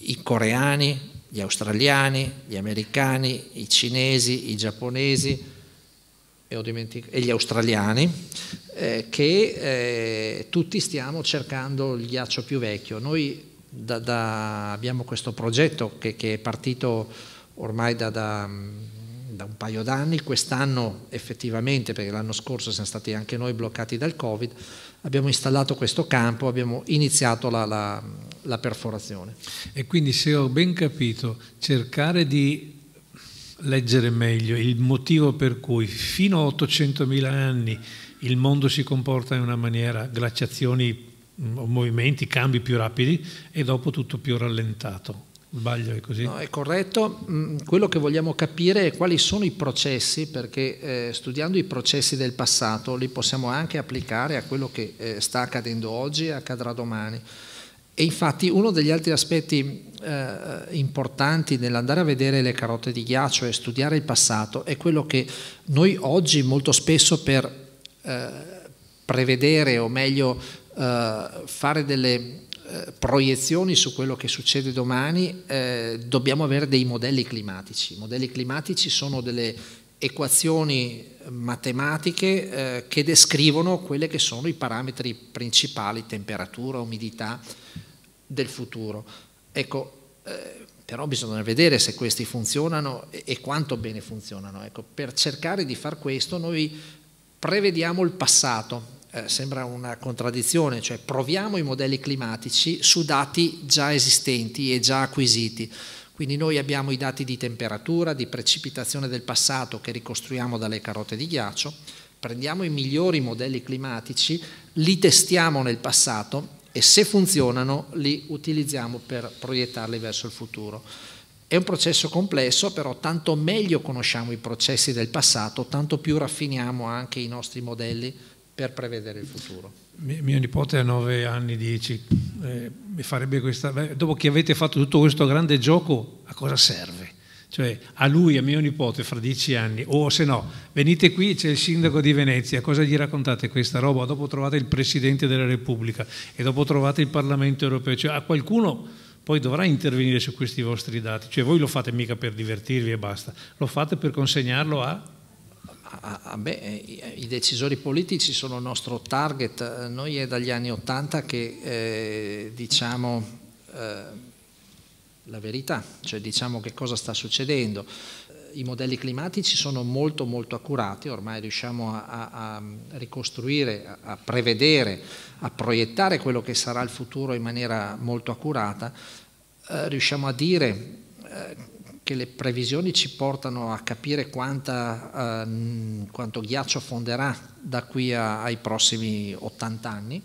i coreani, gli australiani, gli americani, i cinesi, i giapponesi e, gli australiani, eh, che eh, tutti stiamo cercando il ghiaccio più vecchio. Noi da, da, abbiamo questo progetto che, che è partito ormai da, da, da un paio d'anni, quest'anno effettivamente, perché l'anno scorso siamo stati anche noi bloccati dal Covid, abbiamo installato questo campo, abbiamo iniziato la, la, la perforazione. E quindi se ho ben capito, cercare di leggere meglio il motivo per cui fino a 800.000 anni il mondo si comporta in una maniera, glaciazioni, movimenti, cambi più rapidi e dopo tutto più rallentato. Sbaglio, è così? No, è corretto. Mm, quello che vogliamo capire è quali sono i processi, perché eh, studiando i processi del passato li possiamo anche applicare a quello che eh, sta accadendo oggi e accadrà domani. E infatti uno degli altri aspetti eh, importanti nell'andare a vedere le carote di ghiaccio e studiare il passato è quello che noi oggi molto spesso per eh, prevedere o meglio eh, fare delle eh, proiezioni su quello che succede domani, eh, dobbiamo avere dei modelli climatici. I modelli climatici sono delle equazioni matematiche eh, che descrivono quelli che sono i parametri principali, temperatura, umidità del futuro. Ecco, eh, però bisogna vedere se questi funzionano e, e quanto bene funzionano. Ecco, per cercare di far questo noi prevediamo il passato, eh, sembra una contraddizione, cioè proviamo i modelli climatici su dati già esistenti e già acquisiti. Quindi noi abbiamo i dati di temperatura, di precipitazione del passato che ricostruiamo dalle carote di ghiaccio, prendiamo i migliori modelli climatici, li testiamo nel passato e se funzionano li utilizziamo per proiettarli verso il futuro. È un processo complesso, però tanto meglio conosciamo i processi del passato, tanto più raffiniamo anche i nostri modelli per prevedere il futuro. Mio nipote ha nove anni, dieci, eh, mi farebbe questa... Dopo che avete fatto tutto questo grande gioco, a cosa serve? Cioè a lui, a mio nipote, fra dieci anni, o se no, venite qui, c'è il sindaco di Venezia, cosa gli raccontate questa roba? Dopo trovate il Presidente della Repubblica e dopo trovate il Parlamento europeo, cioè a qualcuno poi dovrà intervenire su questi vostri dati, cioè voi lo fate mica per divertirvi e basta, lo fate per consegnarlo a Ah, ah, beh, i decisori politici sono il nostro target, noi è dagli anni Ottanta che eh, diciamo eh, la verità, cioè diciamo che cosa sta succedendo. I modelli climatici sono molto molto accurati, ormai riusciamo a, a ricostruire, a, a prevedere, a proiettare quello che sarà il futuro in maniera molto accurata, eh, riusciamo a dire che le previsioni ci portano a capire quanta, eh, quanto ghiaccio fonderà da qui a, ai prossimi 80 anni,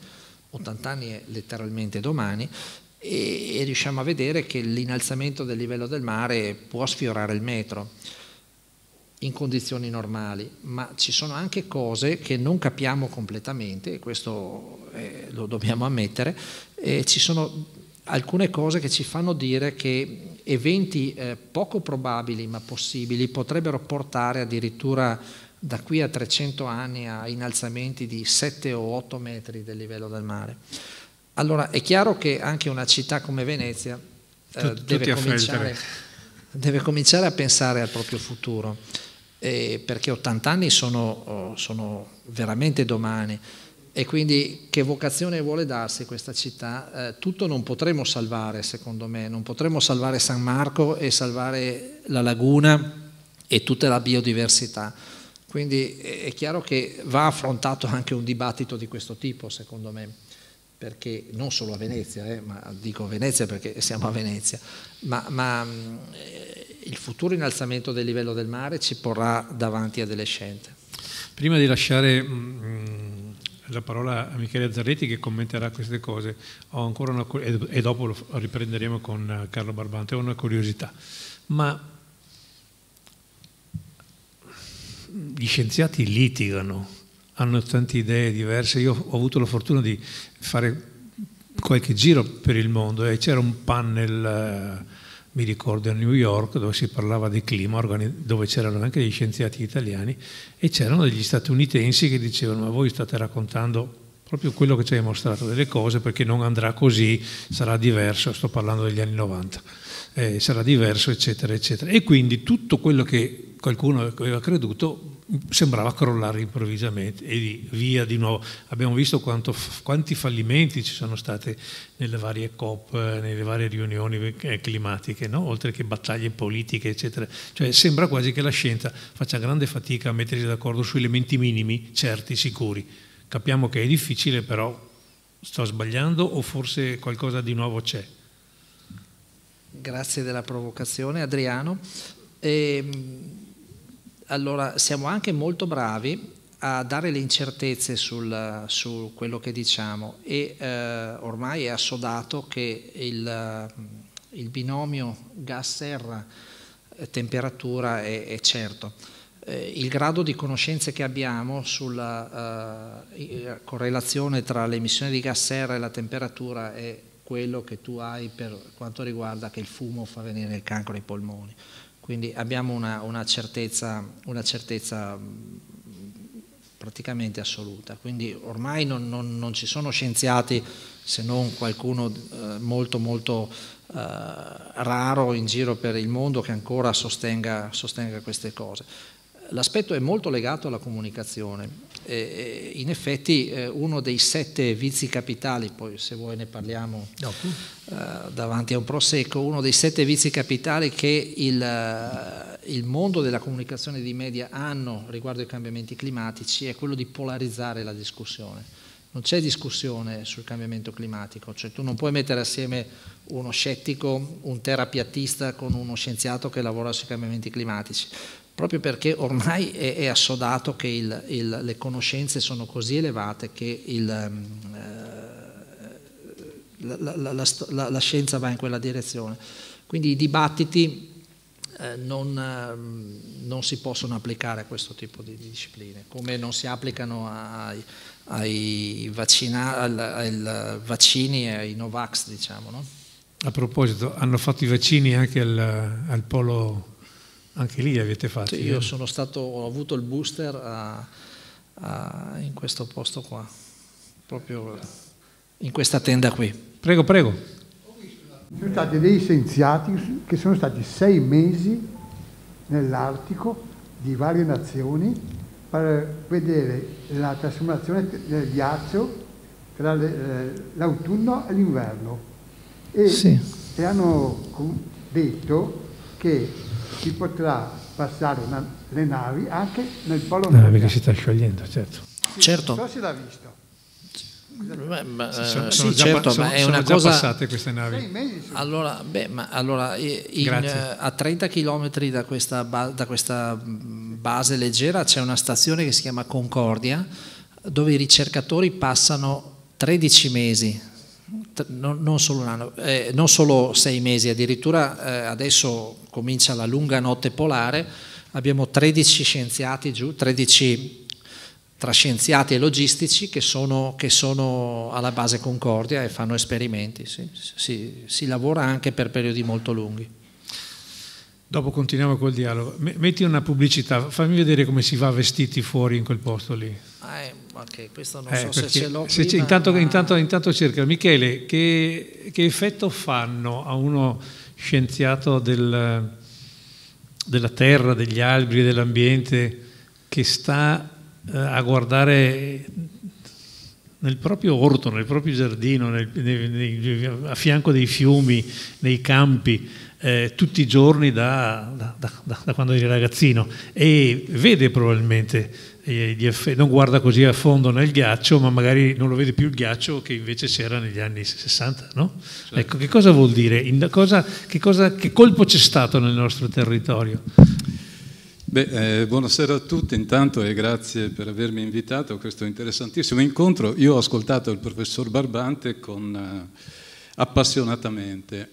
80 anni è letteralmente domani, e, e riusciamo a vedere che l'innalzamento del livello del mare può sfiorare il metro in condizioni normali, ma ci sono anche cose che non capiamo completamente, e questo eh, lo dobbiamo ammettere, ci sono alcune cose che ci fanno dire che eventi eh, poco probabili ma possibili potrebbero portare addirittura da qui a 300 anni a innalzamenti di 7 o 8 metri del livello del mare. Allora è chiaro che anche una città come Venezia eh, deve, cominciare, deve, cominciare, a pensare al proprio futuro, eh, perché 80 anni sono, oh, sono veramente domani e quindi che vocazione vuole darsi questa città? Eh, tutto non potremo salvare, secondo me, non potremo salvare San Marco e salvare la laguna e tutta la biodiversità. Quindi è chiaro che va affrontato anche un dibattito di questo tipo, secondo me, perché non solo a Venezia, eh, ma dico Venezia perché siamo a Venezia, ma, ma eh, il futuro innalzamento del livello del mare ci porrà davanti a delle scelte. Prima di lasciare mm, la parola a Michele Azzarretti che commenterà queste cose una, e dopo lo riprenderemo con eh, Carlo Barbante, ho una curiosità. Ma gli scienziati litigano, hanno tante idee diverse. Io ho avuto la fortuna di fare qualche giro per il mondo e c'era un panel eh, mi ricordo a New York dove si parlava di clima, dove c'erano anche degli scienziati italiani e c'erano degli statunitensi che dicevano ma voi state raccontando proprio quello che ci hai mostrato delle cose perché non andrà così, sarà diverso, sto parlando degli anni 90, eh, sarà diverso eccetera eccetera. E quindi tutto quello che qualcuno aveva creduto sembrava crollare improvvisamente e via di nuovo. Abbiamo visto quanto, quanti fallimenti ci sono stati nelle varie COP, nelle varie riunioni eh, climatiche, no? oltre che battaglie politiche, eccetera. Cioè sembra quasi che la scienza faccia grande fatica a mettersi d'accordo su elementi minimi, certi, sicuri. Capiamo che è difficile, però sto sbagliando o forse qualcosa di nuovo c'è? Grazie della provocazione Adriano. E, ehm, allora siamo anche molto bravi a dare le incertezze sul, su quello che diciamo e eh, ormai è assodato che il, il binomio gas-serra temperatura è, è certo. Eh, il grado di conoscenze che abbiamo sulla uh, correlazione tra l'emissione di gas serra e la temperatura è quello che tu hai per quanto riguarda che il fumo fa venire il cancro ai polmoni. Quindi abbiamo una, una, certezza, una certezza, praticamente assoluta. Quindi ormai non, non, non, ci sono scienziati, se non qualcuno eh, molto molto eh, raro in giro per il mondo che ancora sostenga, sostenga queste cose. L'aspetto è molto legato alla comunicazione. E in effetti eh, uno dei sette vizi capitali, poi se vuoi ne parliamo eh, davanti a un prosecco, uno dei sette vizi capitali che il, eh, il mondo della comunicazione di media hanno riguardo ai cambiamenti climatici è quello di polarizzare la discussione. Non c'è discussione sul cambiamento climatico, cioè tu non puoi mettere assieme uno scettico, un terapiatista con uno scienziato che lavora sui cambiamenti climatici, proprio perché ormai è, è assodato che il, il, le conoscenze sono così elevate che il, eh, la, la, la, la, scienza va in quella direzione. Quindi i dibattiti eh, non, eh, non, si possono applicare a questo tipo di, di discipline, come non si applicano ai ai, vaccina, al, al vaccini e ai Novax, diciamo. No? A proposito, hanno fatto i vaccini anche al, al polo, anche lì avete fatto? Sì, io sono stato, ho avuto il booster a, a, in questo posto qua, proprio in questa tenda qui. Prego, prego. Sono stati dei scienziati che sono stati sei mesi nell'Artico di varie nazioni per vedere la trasformazione del ghiaccio tra l'autunno e l'inverno e, sì. e, hanno detto che si potrà passare una, le navi anche nel polo nord. Perché si sta sciogliendo, certo. Sì, certo. Non so se l'ha visto. Beh, ma, sono, sono sì, certo, sono, ma è una cosa... passate queste navi. Allora, beh, ma allora in, a 30 km da questa, da questa base leggera c'è una stazione che si chiama Concordia, dove i ricercatori passano 13 mesi, non, non solo anno, eh, non solo sei mesi, addirittura eh, adesso comincia la lunga notte polare, abbiamo 13 scienziati giù, 13 tra scienziati e logistici che sono, che sono alla base Concordia e fanno esperimenti. Sì, si, si lavora anche per periodi molto lunghi. Dopo continuiamo col dialogo. Metti una pubblicità, fammi vedere come si va vestiti fuori in quel posto lì. Eh, ok, questo non eh, so se ce l'ho. Se prima, intanto, ma... intanto, intanto, cerca. Michele, che, che, effetto fanno a uno scienziato del, della terra, degli alberi, dell'ambiente che sta eh, a guardare nel proprio orto, nel proprio giardino, nel, nei, nei, a fianco dei fiumi, nei campi, eh, tutti i giorni da, da, da, da, quando eri ragazzino e vede probabilmente non guarda così a fondo nel ghiaccio, ma magari non lo vede più il ghiaccio che invece c'era negli anni 60, no? Certo. Ecco, che cosa vuol dire? Cosa, che, cosa, che colpo c'è stato nel nostro territorio? Beh, eh, buonasera a tutti intanto e grazie per avermi invitato a questo interessantissimo incontro. Io ho ascoltato il professor Barbante con, eh, appassionatamente.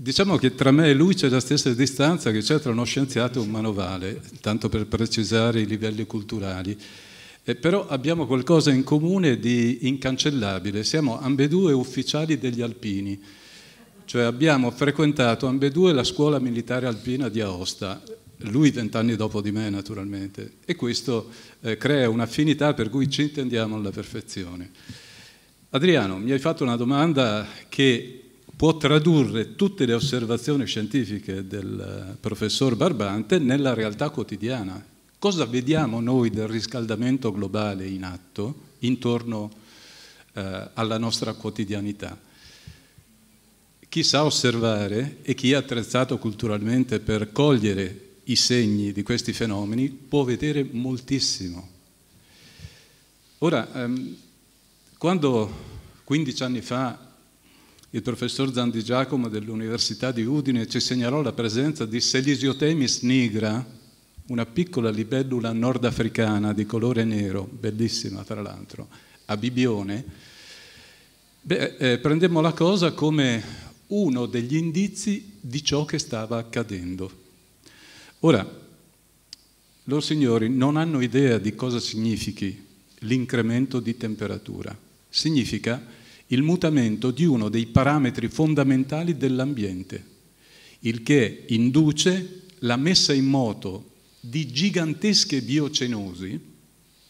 Diciamo che tra me e lui c'è la stessa distanza che c'è tra uno scienziato e un manovale, tanto per precisare i livelli culturali. Eh, però abbiamo qualcosa in comune di incancellabile, siamo ambedue ufficiali degli alpini, cioè abbiamo frequentato ambedue la scuola militare alpina di Aosta lui vent'anni dopo di me naturalmente, e questo eh, crea un'affinità per cui ci intendiamo alla perfezione. Adriano, mi hai fatto una domanda che può tradurre tutte le osservazioni scientifiche del eh, professor Barbante nella realtà quotidiana. Cosa vediamo noi del riscaldamento globale in atto intorno eh, alla nostra quotidianità? Chi sa osservare e chi è attrezzato culturalmente per cogliere i segni di questi fenomeni può vedere moltissimo. Ora, ehm, quando 15 anni fa il professor Zandi Giacomo dell'Università di Udine ci segnalò la presenza di Selisiotemis nigra, una piccola libellula nordafricana di colore nero, bellissima tra l'altro, a Bibione, beh, eh, prendemmo la cosa come uno degli indizi di ciò che stava accadendo. Ora, loro signori non hanno idea di cosa significhi l'incremento di temperatura. Significa il mutamento di uno dei parametri fondamentali dell'ambiente, il che induce la messa in moto di gigantesche biocenosi,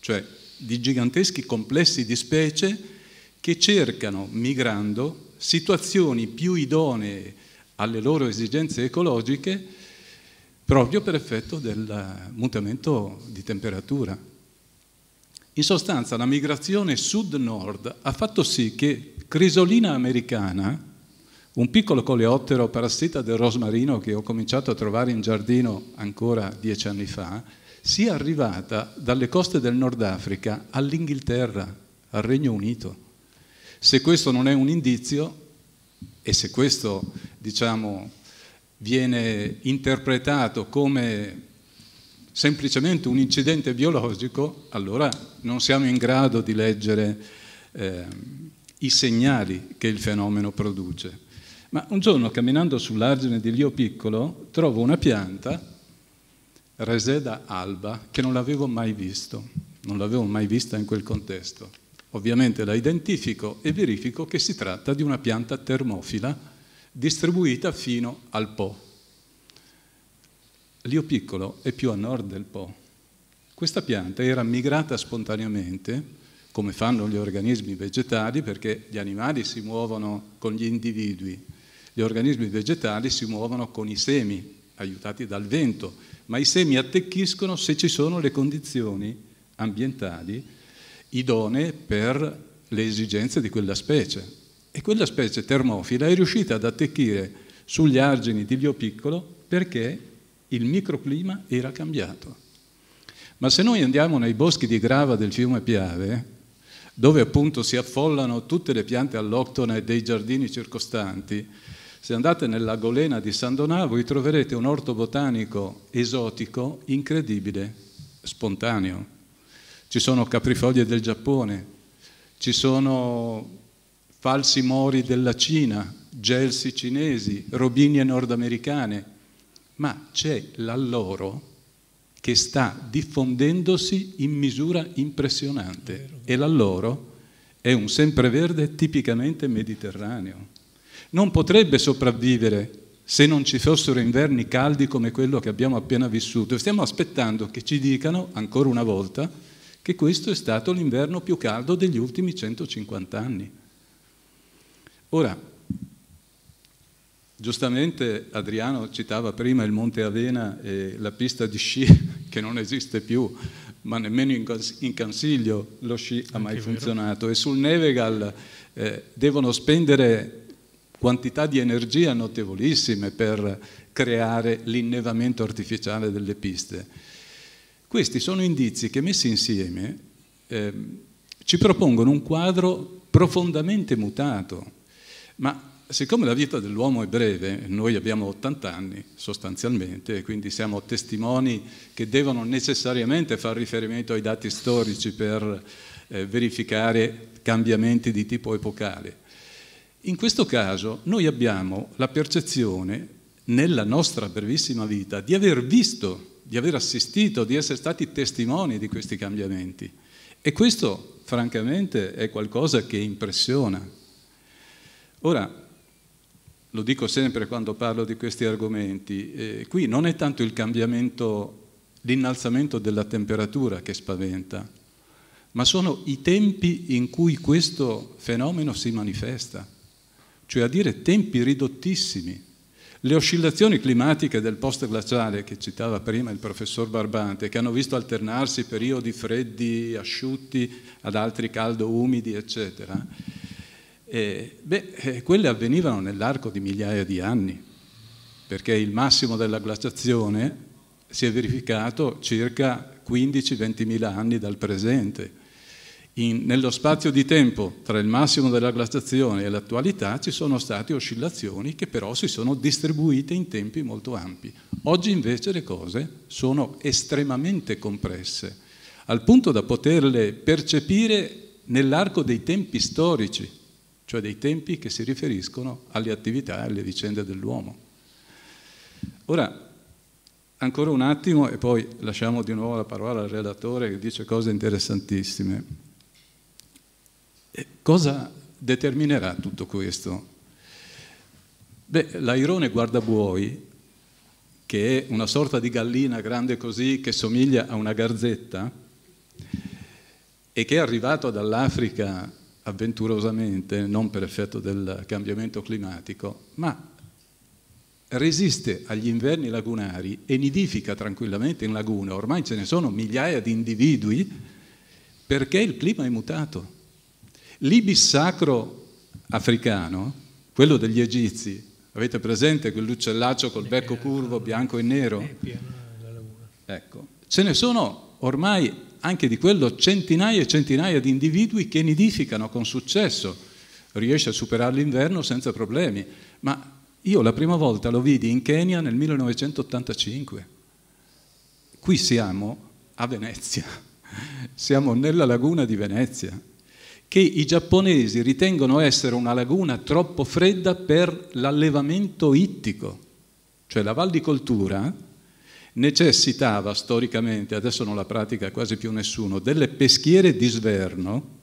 cioè di giganteschi complessi di specie che cercano, migrando, situazioni più idonee alle loro esigenze ecologiche proprio per effetto del mutamento di temperatura. In sostanza la migrazione sud-nord ha fatto sì che Crisolina americana, un piccolo coleottero parassita del rosmarino che ho cominciato a trovare in giardino ancora dieci anni fa, sia arrivata dalle coste del Nord Africa all'Inghilterra, al Regno Unito. Se questo non è un indizio e se questo diciamo, viene interpretato come semplicemente un incidente biologico, allora non siamo in grado di leggere eh, i segnali che il fenomeno produce. Ma un giorno camminando sull'argine di Lio Piccolo trovo una pianta, Reseda alba, che non l'avevo mai visto, non l'avevo mai vista in quel contesto. Ovviamente la identifico e verifico che si tratta di una pianta termofila distribuita fino al Po. Lio Piccolo è più a nord del Po. Questa pianta era migrata spontaneamente, come fanno gli organismi vegetali, perché gli animali si muovono con gli individui, gli organismi vegetali si muovono con i semi, aiutati dal vento, ma i semi attecchiscono se ci sono le condizioni ambientali idonee per le esigenze di quella specie. E quella specie termofila è riuscita ad attecchire sugli argini di Lio Piccolo perché il microclima era cambiato. Ma se noi andiamo nei boschi di grava del fiume Piave, dove appunto si affollano tutte le piante alloctone dei giardini circostanti, se andate nella golena di San Donato vi troverete un orto botanico esotico incredibile, spontaneo. Ci sono caprifoglie del Giappone, ci sono falsi mori della Cina, gelsi cinesi, robinie nordamericane, ma c'è l'alloro che sta diffondendosi in misura impressionante e l'alloro è un sempreverde tipicamente mediterraneo. Non potrebbe sopravvivere se non ci fossero inverni caldi come quello che abbiamo appena vissuto. Stiamo aspettando che ci dicano, ancora una volta, che questo è stato l'inverno più caldo degli ultimi 150 anni. Ora, Giustamente Adriano citava prima il Monte Avena e la pista di sci [laughs] che non esiste più, ma nemmeno in, Consiglio lo sci ha mai funzionato vero. e sul Nevegal eh, devono spendere quantità di energia notevolissime per creare l'innevamento artificiale delle piste. Questi sono indizi che messi insieme eh, ci propongono un quadro profondamente mutato, ma siccome la vita dell'uomo è breve, noi abbiamo 80 anni sostanzialmente, quindi siamo testimoni che devono necessariamente fare riferimento ai dati storici per eh, verificare cambiamenti di tipo epocale. In questo caso noi abbiamo la percezione nella nostra brevissima vita di aver visto, di aver assistito, di essere stati testimoni di questi cambiamenti. E questo francamente è qualcosa che impressiona. Ora, lo dico sempre quando parlo di questi argomenti, eh, qui non è tanto il cambiamento, l'innalzamento della temperatura che spaventa, ma sono i tempi in cui questo fenomeno si manifesta, cioè a dire tempi ridottissimi. Le oscillazioni climatiche del post-glaciale che citava prima il professor Barbante, che hanno visto alternarsi periodi freddi, asciutti, ad altri caldo-umidi, eccetera, eh, beh, eh, quelle avvenivano nell'arco di migliaia di anni, perché il massimo della glaciazione si è verificato circa 15-20 mila anni dal presente. In, nello spazio di tempo tra il massimo della glaciazione e l'attualità ci sono state oscillazioni che però si sono distribuite in tempi molto ampi. Oggi invece le cose sono estremamente compresse, al punto da poterle percepire nell'arco dei tempi storici cioè dei tempi che si riferiscono alle attività e alle vicende dell'uomo. Ora, ancora un attimo e poi lasciamo di nuovo la parola al relatore che dice cose interessantissime. E cosa determinerà tutto questo? Beh, l'airone guardabuoi, che è una sorta di gallina grande così che somiglia a una garzetta e che è arrivato dall'Africa avventurosamente, non per effetto del cambiamento climatico, ma resiste agli inverni lagunari e nidifica tranquillamente in laguna. Ormai ce ne sono migliaia di individui perché il clima è mutato. L'ibis sacro africano, quello degli egizi, avete presente quell'uccellaccio col becco curvo, bianco e nero? Ecco, ce ne sono ormai anche di quello centinaia e centinaia di individui che nidificano con successo, riesce a superare l'inverno senza problemi. Ma io la prima volta lo vidi in Kenya nel 1985. Qui siamo a Venezia, [laughs] siamo nella laguna di Venezia, che i giapponesi ritengono essere una laguna troppo fredda per l'allevamento ittico, cioè la valdicoltura necessitava storicamente, adesso non la pratica quasi più nessuno, delle peschiere di sverno,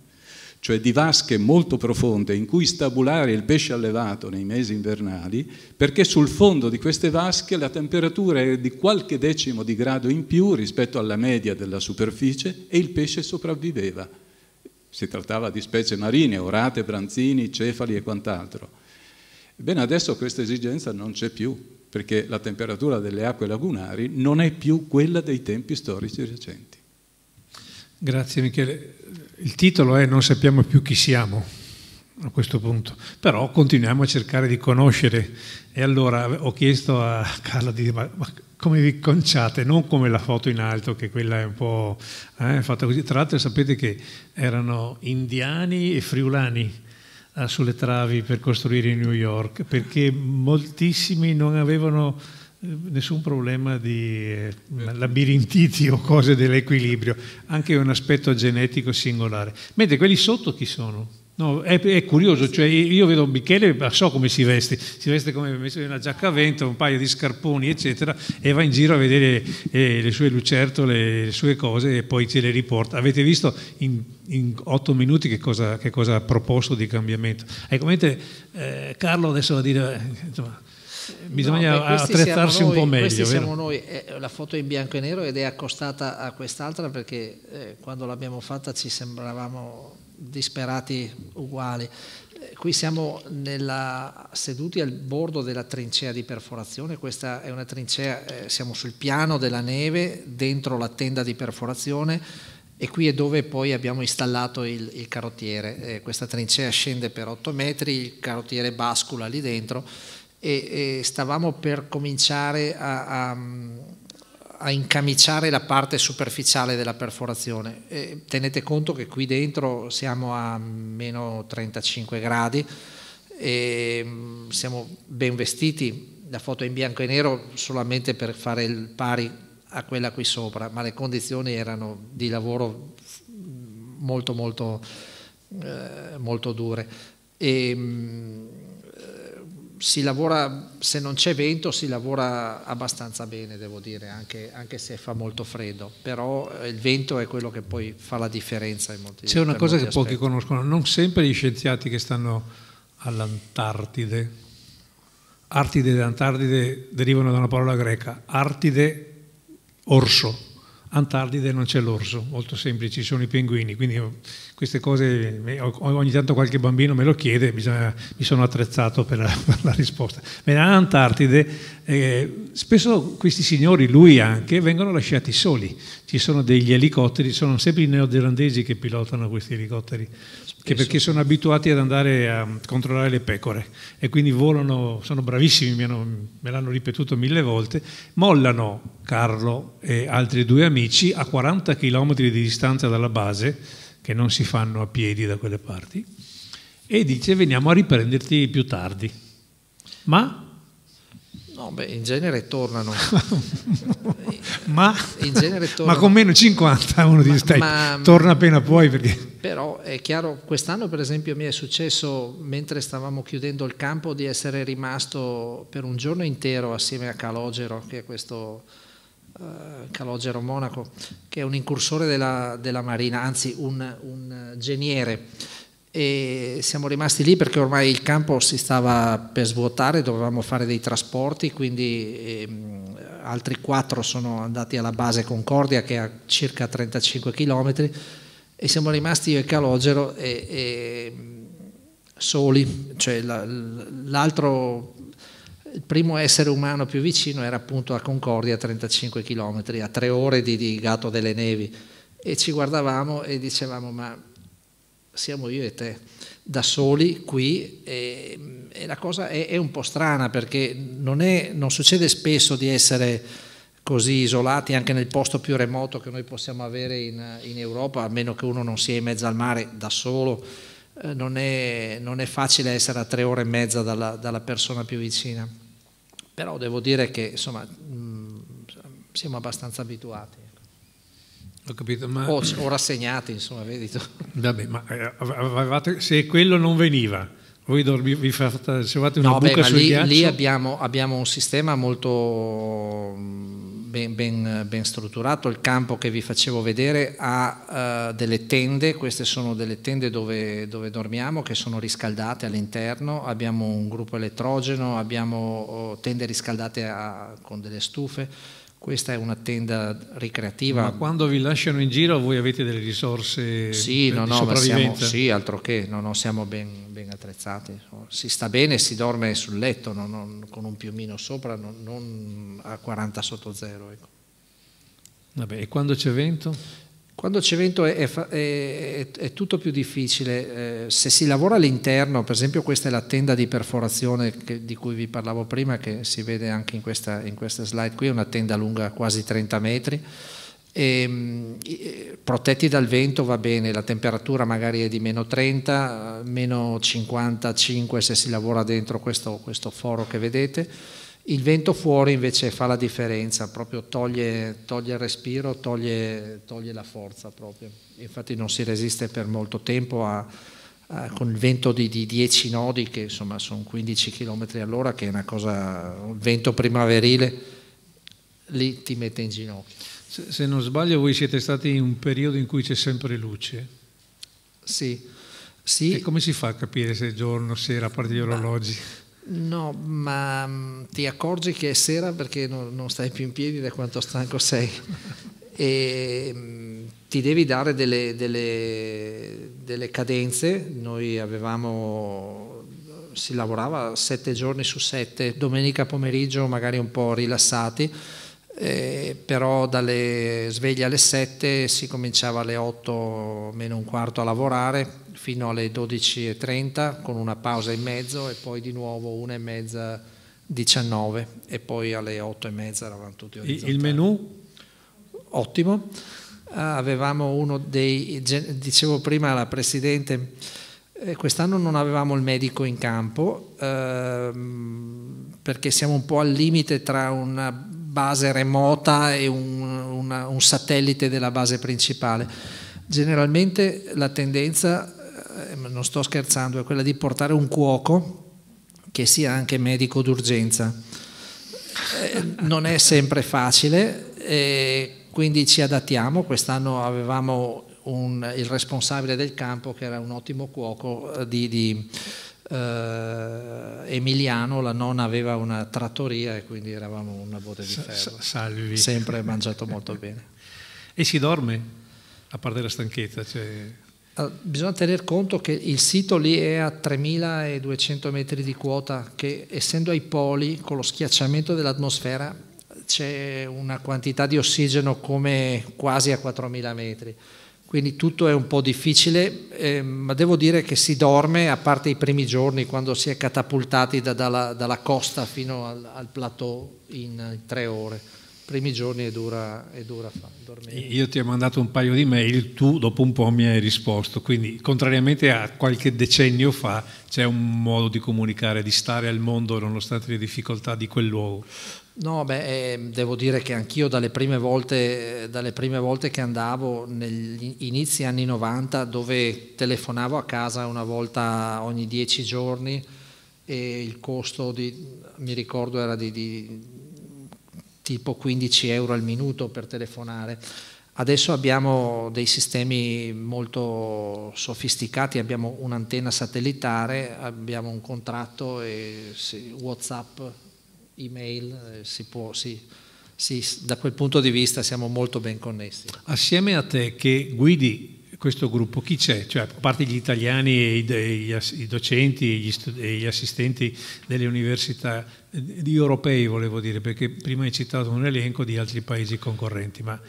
cioè di vasche molto profonde in cui stabulare il pesce allevato nei mesi invernali, perché sul fondo di queste vasche la temperatura è di qualche decimo di grado in più rispetto alla media della superficie e il pesce sopravviveva. Si trattava di specie marine, orate, branzini, cefali e quant'altro. Ebbene, adesso questa esigenza non c'è più, perché la temperatura delle acque lagunari non è più quella dei tempi storici recenti. Grazie Michele. Il titolo è Non sappiamo più chi siamo a questo punto, però continuiamo a cercare di conoscere. E allora ho chiesto a Carla di ma, ma come vi conciate, non come la foto in alto che quella è un po' eh, fatta così, tra l'altro sapete che erano indiani e friulani sulle travi per costruire New York, perché moltissimi non avevano eh, nessun problema di eh, labirintiti o cose dell'equilibrio, anche un aspetto genetico singolare. Mentre quelli sotto chi sono? No, è, è, curioso, cioè io vedo Michele, so come si veste, si veste come messo una giacca a vento, un paio di scarponi, eccetera, e va in giro a vedere eh, le sue lucertole, le sue cose e poi ce le riporta. Avete visto in, in otto minuti che cosa, che cosa, ha proposto di cambiamento? Ecco, mentre eh, Carlo adesso va a dire, eh, insomma, bisogna no, attrezzarsi noi, un po' meglio. Questi vero? siamo noi, eh, la foto è in bianco e nero ed è accostata a quest'altra perché eh, quando l'abbiamo fatta ci sembravamo disperati uguali. Eh, qui siamo nella, seduti al bordo della trincea di perforazione, questa è una trincea, eh, siamo sul piano della neve, dentro la tenda di perforazione e qui è dove poi abbiamo installato il, il carottiere. Eh, questa trincea scende per 8 metri, il carottiere bascula lì dentro e, e stavamo per cominciare a, a a incamiciare la parte superficiale della perforazione. E tenete conto che qui dentro siamo a meno 35 gradi e mm, siamo ben vestiti, la foto è in bianco e nero solamente per fare il pari a quella qui sopra, ma le condizioni erano di lavoro molto molto, eh, molto dure. E, mm, si lavora, se non c'è vento, si lavora abbastanza bene, devo dire, anche, anche, se fa molto freddo, però eh, il vento è quello che poi fa la differenza in molti C'è una cosa che aspetti. pochi conoscono, non sempre gli scienziati che stanno all'Antartide, Artide ed Antartide derivano da una parola greca, Artide, orso, Antartide non c'è l'orso, molto semplice, ci sono i pinguini, quindi queste cose ogni tanto qualche bambino me lo chiede, bisogna, mi sono attrezzato per la, [laughs] per la risposta. Nell'Antartide eh, spesso questi signori, lui anche, vengono lasciati soli, ci sono degli elicotteri, sono sempre i neozelandesi che pilotano questi elicotteri che perché sono abituati ad andare a controllare le pecore e quindi volano, sono bravissimi, hanno, me l'hanno ripetuto mille volte, mollano Carlo e altri due amici a 40 km di distanza dalla base, che non si fanno a piedi da quelle parti, e dice veniamo a riprenderti più tardi. Ma No, beh, in genere tornano. [laughs] ma, genere tornano. ma, con meno 50 uno dice, stai, ma, torna appena puoi. Perché... Però è chiaro, quest'anno per esempio mi è successo, mentre stavamo chiudendo il campo, di essere rimasto per un giorno intero assieme a Calogero, che è questo uh, Calogero Monaco, che è un incursore della, della Marina, anzi un, un geniere e siamo rimasti lì perché ormai il campo si stava per svuotare, dovevamo fare dei trasporti, quindi ehm, altri quattro sono andati alla base Concordia che è a circa 35 km e siamo rimasti io e Calogero e, e soli, cioè l'altro, il primo essere umano più vicino era appunto a Concordia a 35 km, a tre ore di, di Gatto delle Nevi. E ci guardavamo e dicevamo ma siamo io e te da soli qui e, e la cosa è, è, un po' strana perché non, è, non, succede spesso di essere così isolati anche nel posto più remoto che noi possiamo avere in, in Europa, a meno che uno non sia in mezzo al mare da solo, eh, non, è, non, è, facile essere a tre ore e mezza dalla, dalla persona più vicina. Però devo dire che insomma, mh, siamo abbastanza abituati. Ho capito, ma... O, o rassegnati, insomma, vedi tu. Vabbè, ma eh, se quello non veniva, voi vi fate una no, buca beh, sul lì, ghiaccio? lì abbiamo, abbiamo, un sistema molto ben, ben, ben, strutturato. Il campo che vi facevo vedere ha uh, delle tende, queste sono delle tende dove, dove, dormiamo, che sono riscaldate all'interno. Abbiamo un gruppo elettrogeno, abbiamo oh, tende riscaldate a, con delle stufe questa è una tenda ricreativa. Ma quando vi lasciano in giro voi avete delle risorse sì, no, no, siamo, sì, altro che, no, no, siamo ben, ben, attrezzati. Si sta bene, si dorme sul letto, no, non, con un piumino sopra, non, a 40 sotto zero. Ecco. Vabbè, e quando c'è vento? Quando c'è vento è, è, è, tutto più difficile, eh, se si lavora all'interno, per esempio questa è la tenda di perforazione che, di cui vi parlavo prima, che si vede anche in questa, in questa slide qui, è una tenda lunga quasi 30 metri, e, protetti dal vento va bene, la temperatura magari è di meno 30, meno 55 se si lavora dentro questo, questo foro che vedete, il vento fuori invece fa la differenza, proprio toglie, toglie il respiro, toglie, toglie, la forza proprio. Infatti non si resiste per molto tempo a, a, con il vento di, di, 10 nodi, che insomma sono 15 km all'ora, che è una cosa, un vento primaverile, lì ti mette in ginocchio. Se, se non sbaglio voi siete stati in un periodo in cui c'è sempre luce. Sì. sì. E come si fa a capire se è giorno, sera, a parte gli orologi? No, ma mm, ti accorgi che è sera perché non, non stai più in piedi da quanto stanco sei e mm, ti devi dare delle, delle, delle cadenze. Noi avevamo, si lavorava sette giorni su sette, domenica pomeriggio magari un po' rilassati. Eh, però dalle sveglie alle 7 si cominciava alle 8 meno un quarto a lavorare fino alle 12.30 con una pausa in mezzo e poi di nuovo una e mezza 19 e poi alle 8 e mezza eravamo tutti orizzontali. Il menù? Ottimo. avevamo uno dei, dicevo prima alla Presidente, eh, quest'anno non avevamo il medico in campo ehm, perché siamo un po' al limite tra una base remota e un, una, un satellite della base principale. Generalmente la tendenza eh, non sto scherzando, è quella di portare un cuoco che sia anche medico d'urgenza. Eh, non è sempre facile, eh, quindi ci adattiamo. Quest'anno avevamo un, il responsabile del campo che era un ottimo cuoco di, di eh, Emiliano, la nonna aveva una trattoria e quindi eravamo una botte di ferro. Salvi. Sempre mangiato molto bene. E si dorme, a parte la stanchezza? Cioè... Bisogna tener conto che il sito lì è a 3200 metri di quota, che essendo ai poli, con lo schiacciamento dell'atmosfera, c'è una quantità di ossigeno come quasi a 4000 metri. Quindi tutto è un po' difficile, eh, ma devo dire che si dorme, a parte i primi giorni, quando si è catapultati da, dalla, dalla, costa fino al, al plateau in, in tre ore primi giorni è dura, è dura dormire. Io ti ho mandato un paio di mail, tu dopo un po' mi hai risposto, quindi contrariamente a qualche decennio fa c'è un modo di comunicare, di stare al mondo nonostante le difficoltà di quel luogo. No, beh, eh, devo dire che anch'io dalle prime, volte, dalle prime volte che andavo negli inizi anni 90 dove telefonavo a casa una volta ogni dieci giorni e il costo di, mi ricordo era di, di tipo 15 euro al minuto per telefonare. Adesso abbiamo dei sistemi molto sofisticati, abbiamo un'antenna satellitare, abbiamo un contratto e Whatsapp, email, eh, si può, sì, sì, da quel punto di vista siamo molto ben connessi. Assieme a te che guidi questo gruppo chi c'è? Cioè, a parte gli italiani e i, i docenti e gli, gli, assistenti delle università di europei, volevo dire, perché prima hai citato un elenco di altri paesi concorrenti, ma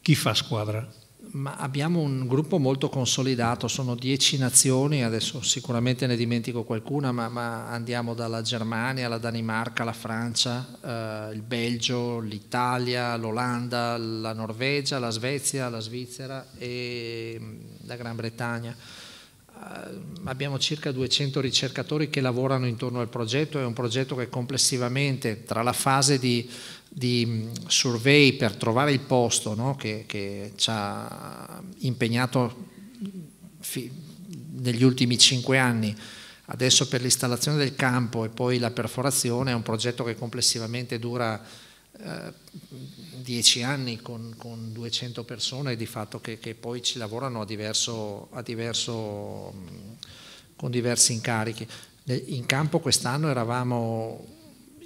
chi fa squadra? Ma abbiamo un gruppo molto consolidato, sono dieci nazioni, adesso sicuramente ne dimentico qualcuna, ma, ma andiamo dalla Germania, la Danimarca, la Francia, eh, il Belgio, l'Italia, l'Olanda, la Norvegia, la Svezia, la Svizzera e mm, la Gran Bretagna. Eh, abbiamo circa 200 ricercatori che lavorano intorno al progetto, è un progetto che complessivamente tra la fase di di survey per trovare il posto no? che, che, ci ha impegnato negli ultimi cinque anni, adesso per l'installazione del campo e poi la perforazione è un progetto che complessivamente dura eh, dieci anni con, con, 200 persone di fatto che, che poi ci lavorano a diverso, a diverso, con diversi incarichi. In campo quest'anno eravamo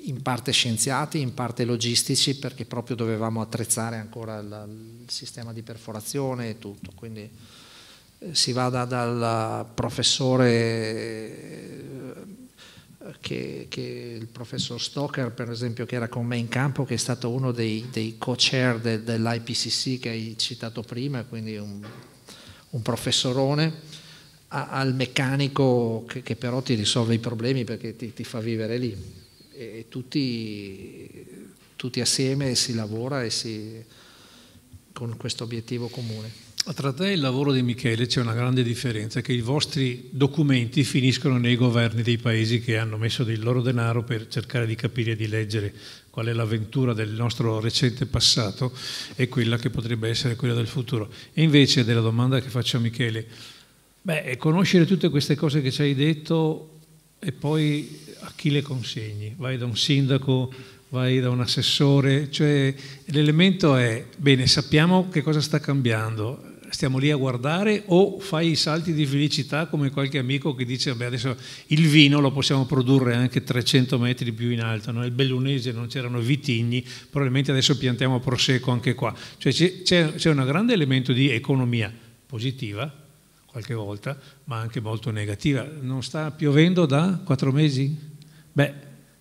in parte scienziati, in parte logistici, perché proprio dovevamo attrezzare ancora il, il sistema di perforazione e tutto. Quindi eh, si va da, dal professore eh, che, che, il professor Stoker, per esempio, che era con me in campo, che è stato uno dei, dei co-chair de, dell'IPCC che hai citato prima, quindi un, un professorone, al meccanico che, che, però ti risolve i problemi perché ti, ti fa vivere lì e tutti, tutti assieme si lavora e si, con questo obiettivo comune. Tra te e il lavoro di Michele c'è una grande differenza, che i vostri documenti finiscono nei governi dei paesi che hanno messo del loro denaro per cercare di capire e di leggere qual è l'avventura del nostro recente passato e quella che potrebbe essere quella del futuro. E invece della domanda che faccio a Michele, beh, conoscere tutte queste cose che ci hai detto e poi a chi le consegni? Vai da un sindaco, vai da un assessore, cioè l'elemento è, bene, sappiamo che cosa sta cambiando, stiamo lì a guardare o fai i salti di felicità come qualche amico che dice vabbè adesso il vino lo possiamo produrre anche 300 metri più in alto, nel Bellunese non c'erano vitigni, probabilmente adesso piantiamo prosecco anche qua, cioè c'è un grande elemento di economia positiva qualche volta, ma anche molto negativa. Non sta piovendo da quattro mesi? Beh,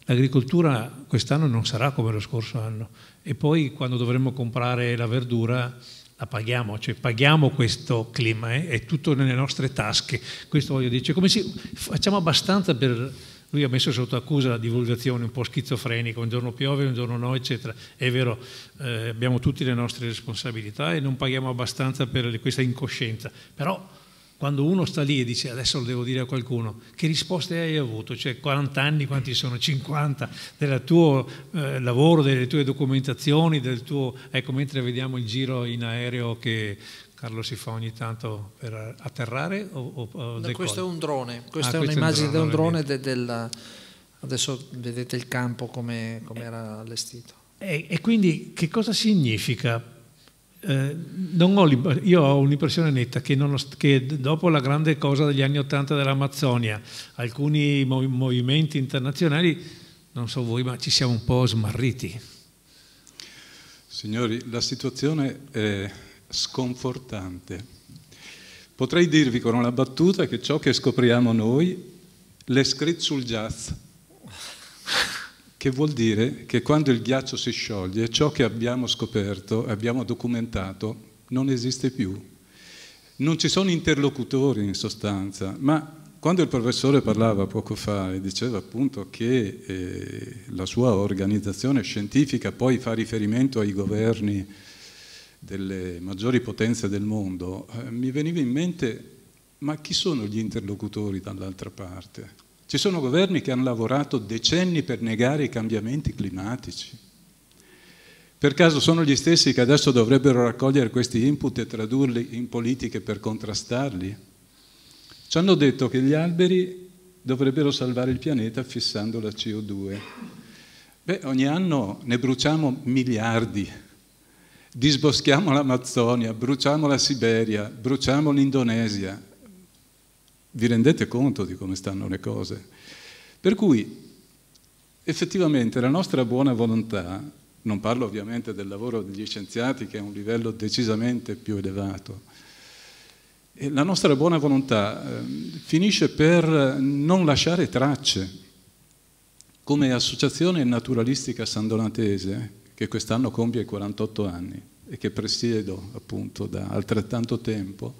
l'agricoltura quest'anno non sarà come lo scorso anno e poi quando dovremo comprare la verdura la paghiamo, cioè paghiamo questo clima, eh? è tutto nelle nostre tasche. Questo voglio dire, cioè, si, facciamo abbastanza per... Lui ha messo sotto accusa la divulgazione un po' schizofrenica, un giorno piove, un giorno no, eccetera. È vero, eh, abbiamo tutte le nostre responsabilità e non paghiamo abbastanza per questa incoscienza, però quando uno sta lì e dice adesso lo devo dire a qualcuno, che risposte hai avuto? Cioè 40 anni, quanti sono? 50 del tuo eh, lavoro, delle tue documentazioni, del tuo... Ecco, mentre vediamo il giro in aereo che Carlo si fa ogni tanto per atterrare o, o no, Questo è un drone, questa ah, è un'immagine di un drone de, del... Adesso vedete il campo come, come era allestito. E, e quindi che cosa significa eh, ho io ho un'impressione netta che, che, dopo la grande cosa degli anni Ottanta dell'Amazzonia, alcuni mov movimenti internazionali, non so voi, ma ci siamo un po' smarriti. Signori, la situazione è sconfortante. Potrei dirvi con una battuta che ciò che scopriamo noi l'è scritto sul jazz [laughs] che vuol dire che quando il ghiaccio si scioglie, ciò che abbiamo scoperto, abbiamo documentato, non esiste più. Non ci sono interlocutori in sostanza, ma quando il professore parlava poco fa e diceva appunto che eh, la sua organizzazione scientifica poi fa riferimento ai governi delle maggiori potenze del mondo, eh, mi veniva in mente ma chi sono gli interlocutori dall'altra parte? Ci sono governi che hanno lavorato decenni per negare i cambiamenti climatici. Per caso sono gli stessi che adesso dovrebbero raccogliere questi input e tradurli in politiche per contrastarli? Ci hanno detto che gli alberi dovrebbero salvare il pianeta fissando la CO2. Beh, ogni anno ne bruciamo miliardi. Disboschiamo l'Amazzonia, bruciamo la Siberia, bruciamo l'Indonesia, vi rendete conto di come stanno le cose? Per cui effettivamente la nostra buona volontà, non parlo ovviamente del lavoro degli scienziati che è un livello decisamente più elevato, la nostra buona volontà eh, finisce per non lasciare tracce. Come Associazione Naturalistica San Donatese, che quest'anno compie 48 anni, e che presiedo appunto da altrettanto tempo,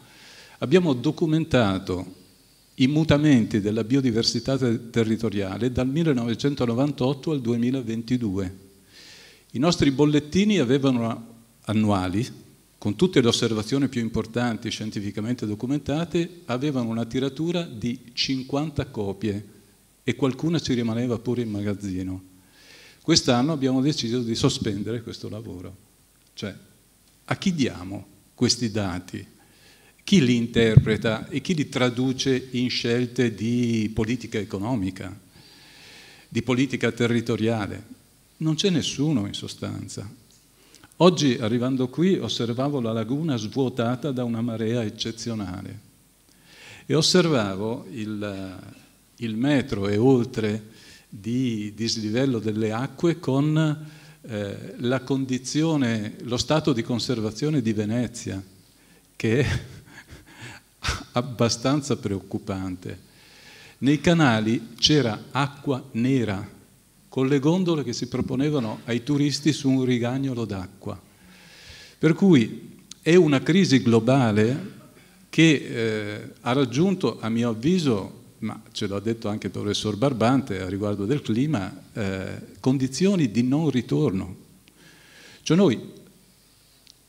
abbiamo documentato i mutamenti della biodiversità ter territoriale dal 1998 al 2022. I nostri bollettini avevano annuali, con tutte le osservazioni più importanti scientificamente documentate, avevano una tiratura di 50 copie e qualcuna ci rimaneva pure in magazzino. Quest'anno abbiamo deciso di sospendere questo lavoro. Cioè, a chi diamo questi dati? Chi li interpreta e chi li traduce in scelte di politica economica, di politica territoriale? Non c'è nessuno in sostanza. Oggi, arrivando qui, osservavo la laguna svuotata da una marea eccezionale e osservavo il, il metro e oltre di dislivello delle acque con eh, la condizione, lo stato di conservazione di Venezia, che è abbastanza preoccupante. Nei canali c'era acqua nera, con le gondole che si proponevano ai turisti su un rigagnolo d'acqua. Per cui è una crisi globale che eh, ha raggiunto, a mio avviso, ma ce l'ha detto anche il professor Barbante a riguardo del clima, eh, condizioni di non ritorno. Cioè noi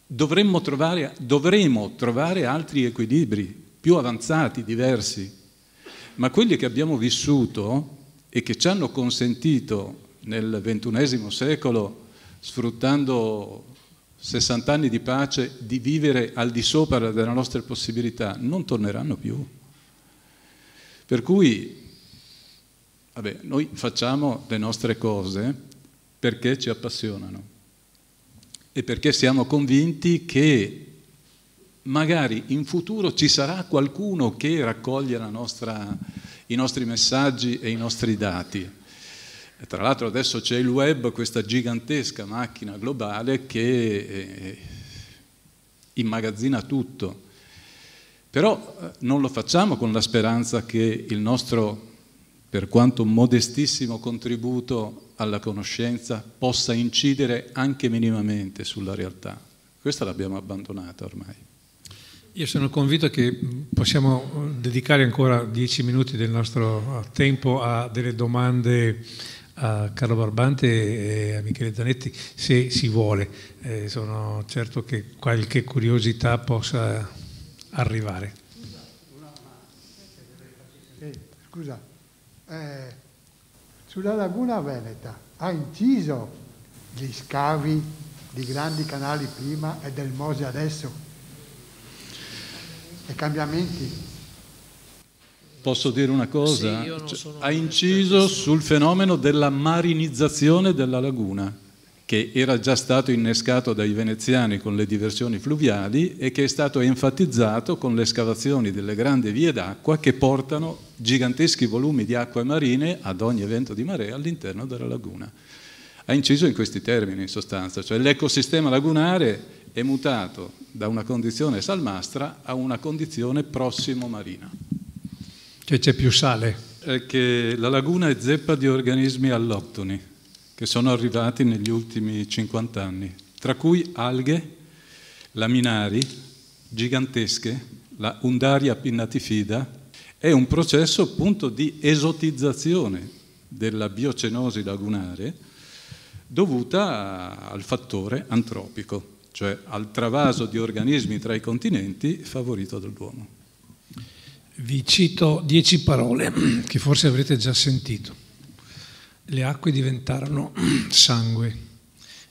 dovremmo trovare, dovremo trovare altri equilibri più avanzati, diversi, ma quelli che abbiamo vissuto e che ci hanno consentito nel XXI secolo, sfruttando 60 anni di pace, di vivere al di sopra delle nostre possibilità, non torneranno più. Per cui, vabbè, noi facciamo le nostre cose perché ci appassionano e perché siamo convinti che magari in futuro ci sarà qualcuno che raccoglie nostra, i nostri messaggi e i nostri dati. E tra l'altro adesso c'è il web, questa gigantesca macchina globale che eh, immagazzina tutto però eh, non lo facciamo con la speranza che il nostro, per quanto modestissimo contributo alla conoscenza, possa incidere anche minimamente sulla realtà. Questa l'abbiamo abbandonata ormai. Io sono convinto che possiamo dedicare ancora dieci minuti del nostro tempo a delle domande a Carlo Barbante e a Michele Zanetti se si vuole. Eh, sono certo che qualche curiosità possa arrivare. Scusa, eh, sulla laguna Veneta ha inciso gli scavi di grandi canali prima e del Mose adesso? E cambiamenti? Posso dire una cosa? Sì, cioè, ha inciso sul fenomeno della marinizzazione della laguna che era già stato innescato dai veneziani con le diversioni fluviali e che è stato enfatizzato con le escavazioni delle grandi vie d'acqua che portano giganteschi volumi di acque marine ad ogni evento di marea all'interno della laguna. Ha inciso in questi termini in sostanza, cioè l'ecosistema lagunare è mutato da una condizione salmastra a una condizione prossimo marina. Cioè c'è più sale? È che la laguna è zeppa di organismi alloctoni che sono arrivati negli ultimi 50 anni, tra cui alghe, laminari gigantesche, la Undaria pinnatifida, è un processo appunto di esotizzazione della biocenosi lagunare dovuta al fattore antropico, cioè al travaso di organismi tra i continenti favorito dall'uomo. Vi cito dieci parole che forse avrete già sentito le acque diventarono [clears throat] sangue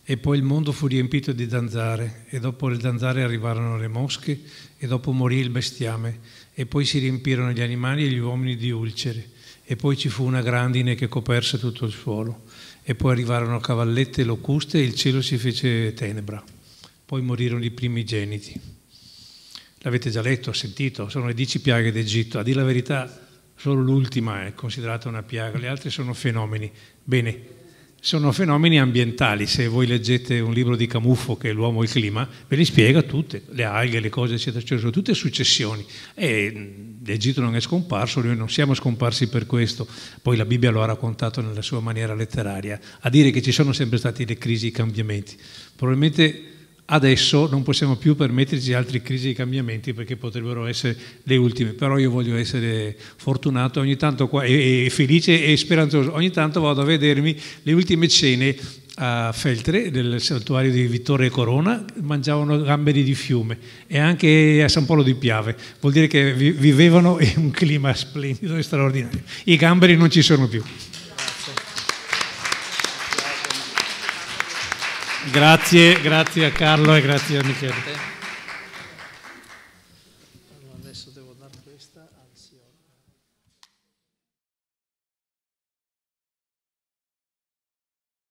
e poi il mondo fu riempito di zanzare e dopo le zanzare arrivarono le mosche e dopo morì il bestiame e poi si riempirono gli animali e gli uomini di ulcere e poi ci fu una grandine che coperse tutto il suolo e poi arrivarono cavallette e locuste e il cielo si fece tenebra. Poi morirono i primigeniti. L'avete già letto, sentito, sono le dieci piaghe d'Egitto. A dire la verità, solo l'ultima è considerata una piaga, le altre sono fenomeni. Bene, sono fenomeni ambientali, se voi leggete un libro di Camuffo che è L'uomo e il clima, ve li spiega tutte, le alghe, le cose eccetera, eccetera, sono tutte successioni e l'Egitto non è scomparso, noi non siamo scomparsi per questo, poi la Bibbia lo ha raccontato nella sua maniera letteraria, a dire che ci sono sempre stati le crisi i cambiamenti. Probabilmente Adesso non possiamo più permetterci altre crisi di cambiamenti perché potrebbero essere le ultime, però io voglio essere fortunato ogni tanto qua, e, e felice e speranzoso. Ogni tanto vado a vedermi le ultime cene a Feltre, del santuario di Vittorio Corona, mangiavano gamberi di fiume e anche a San Polo di Piave. Vuol dire che vivevano in un clima splendido e straordinario. I gamberi non ci sono più. Grazie, grazie a Carlo e grazie a Michele.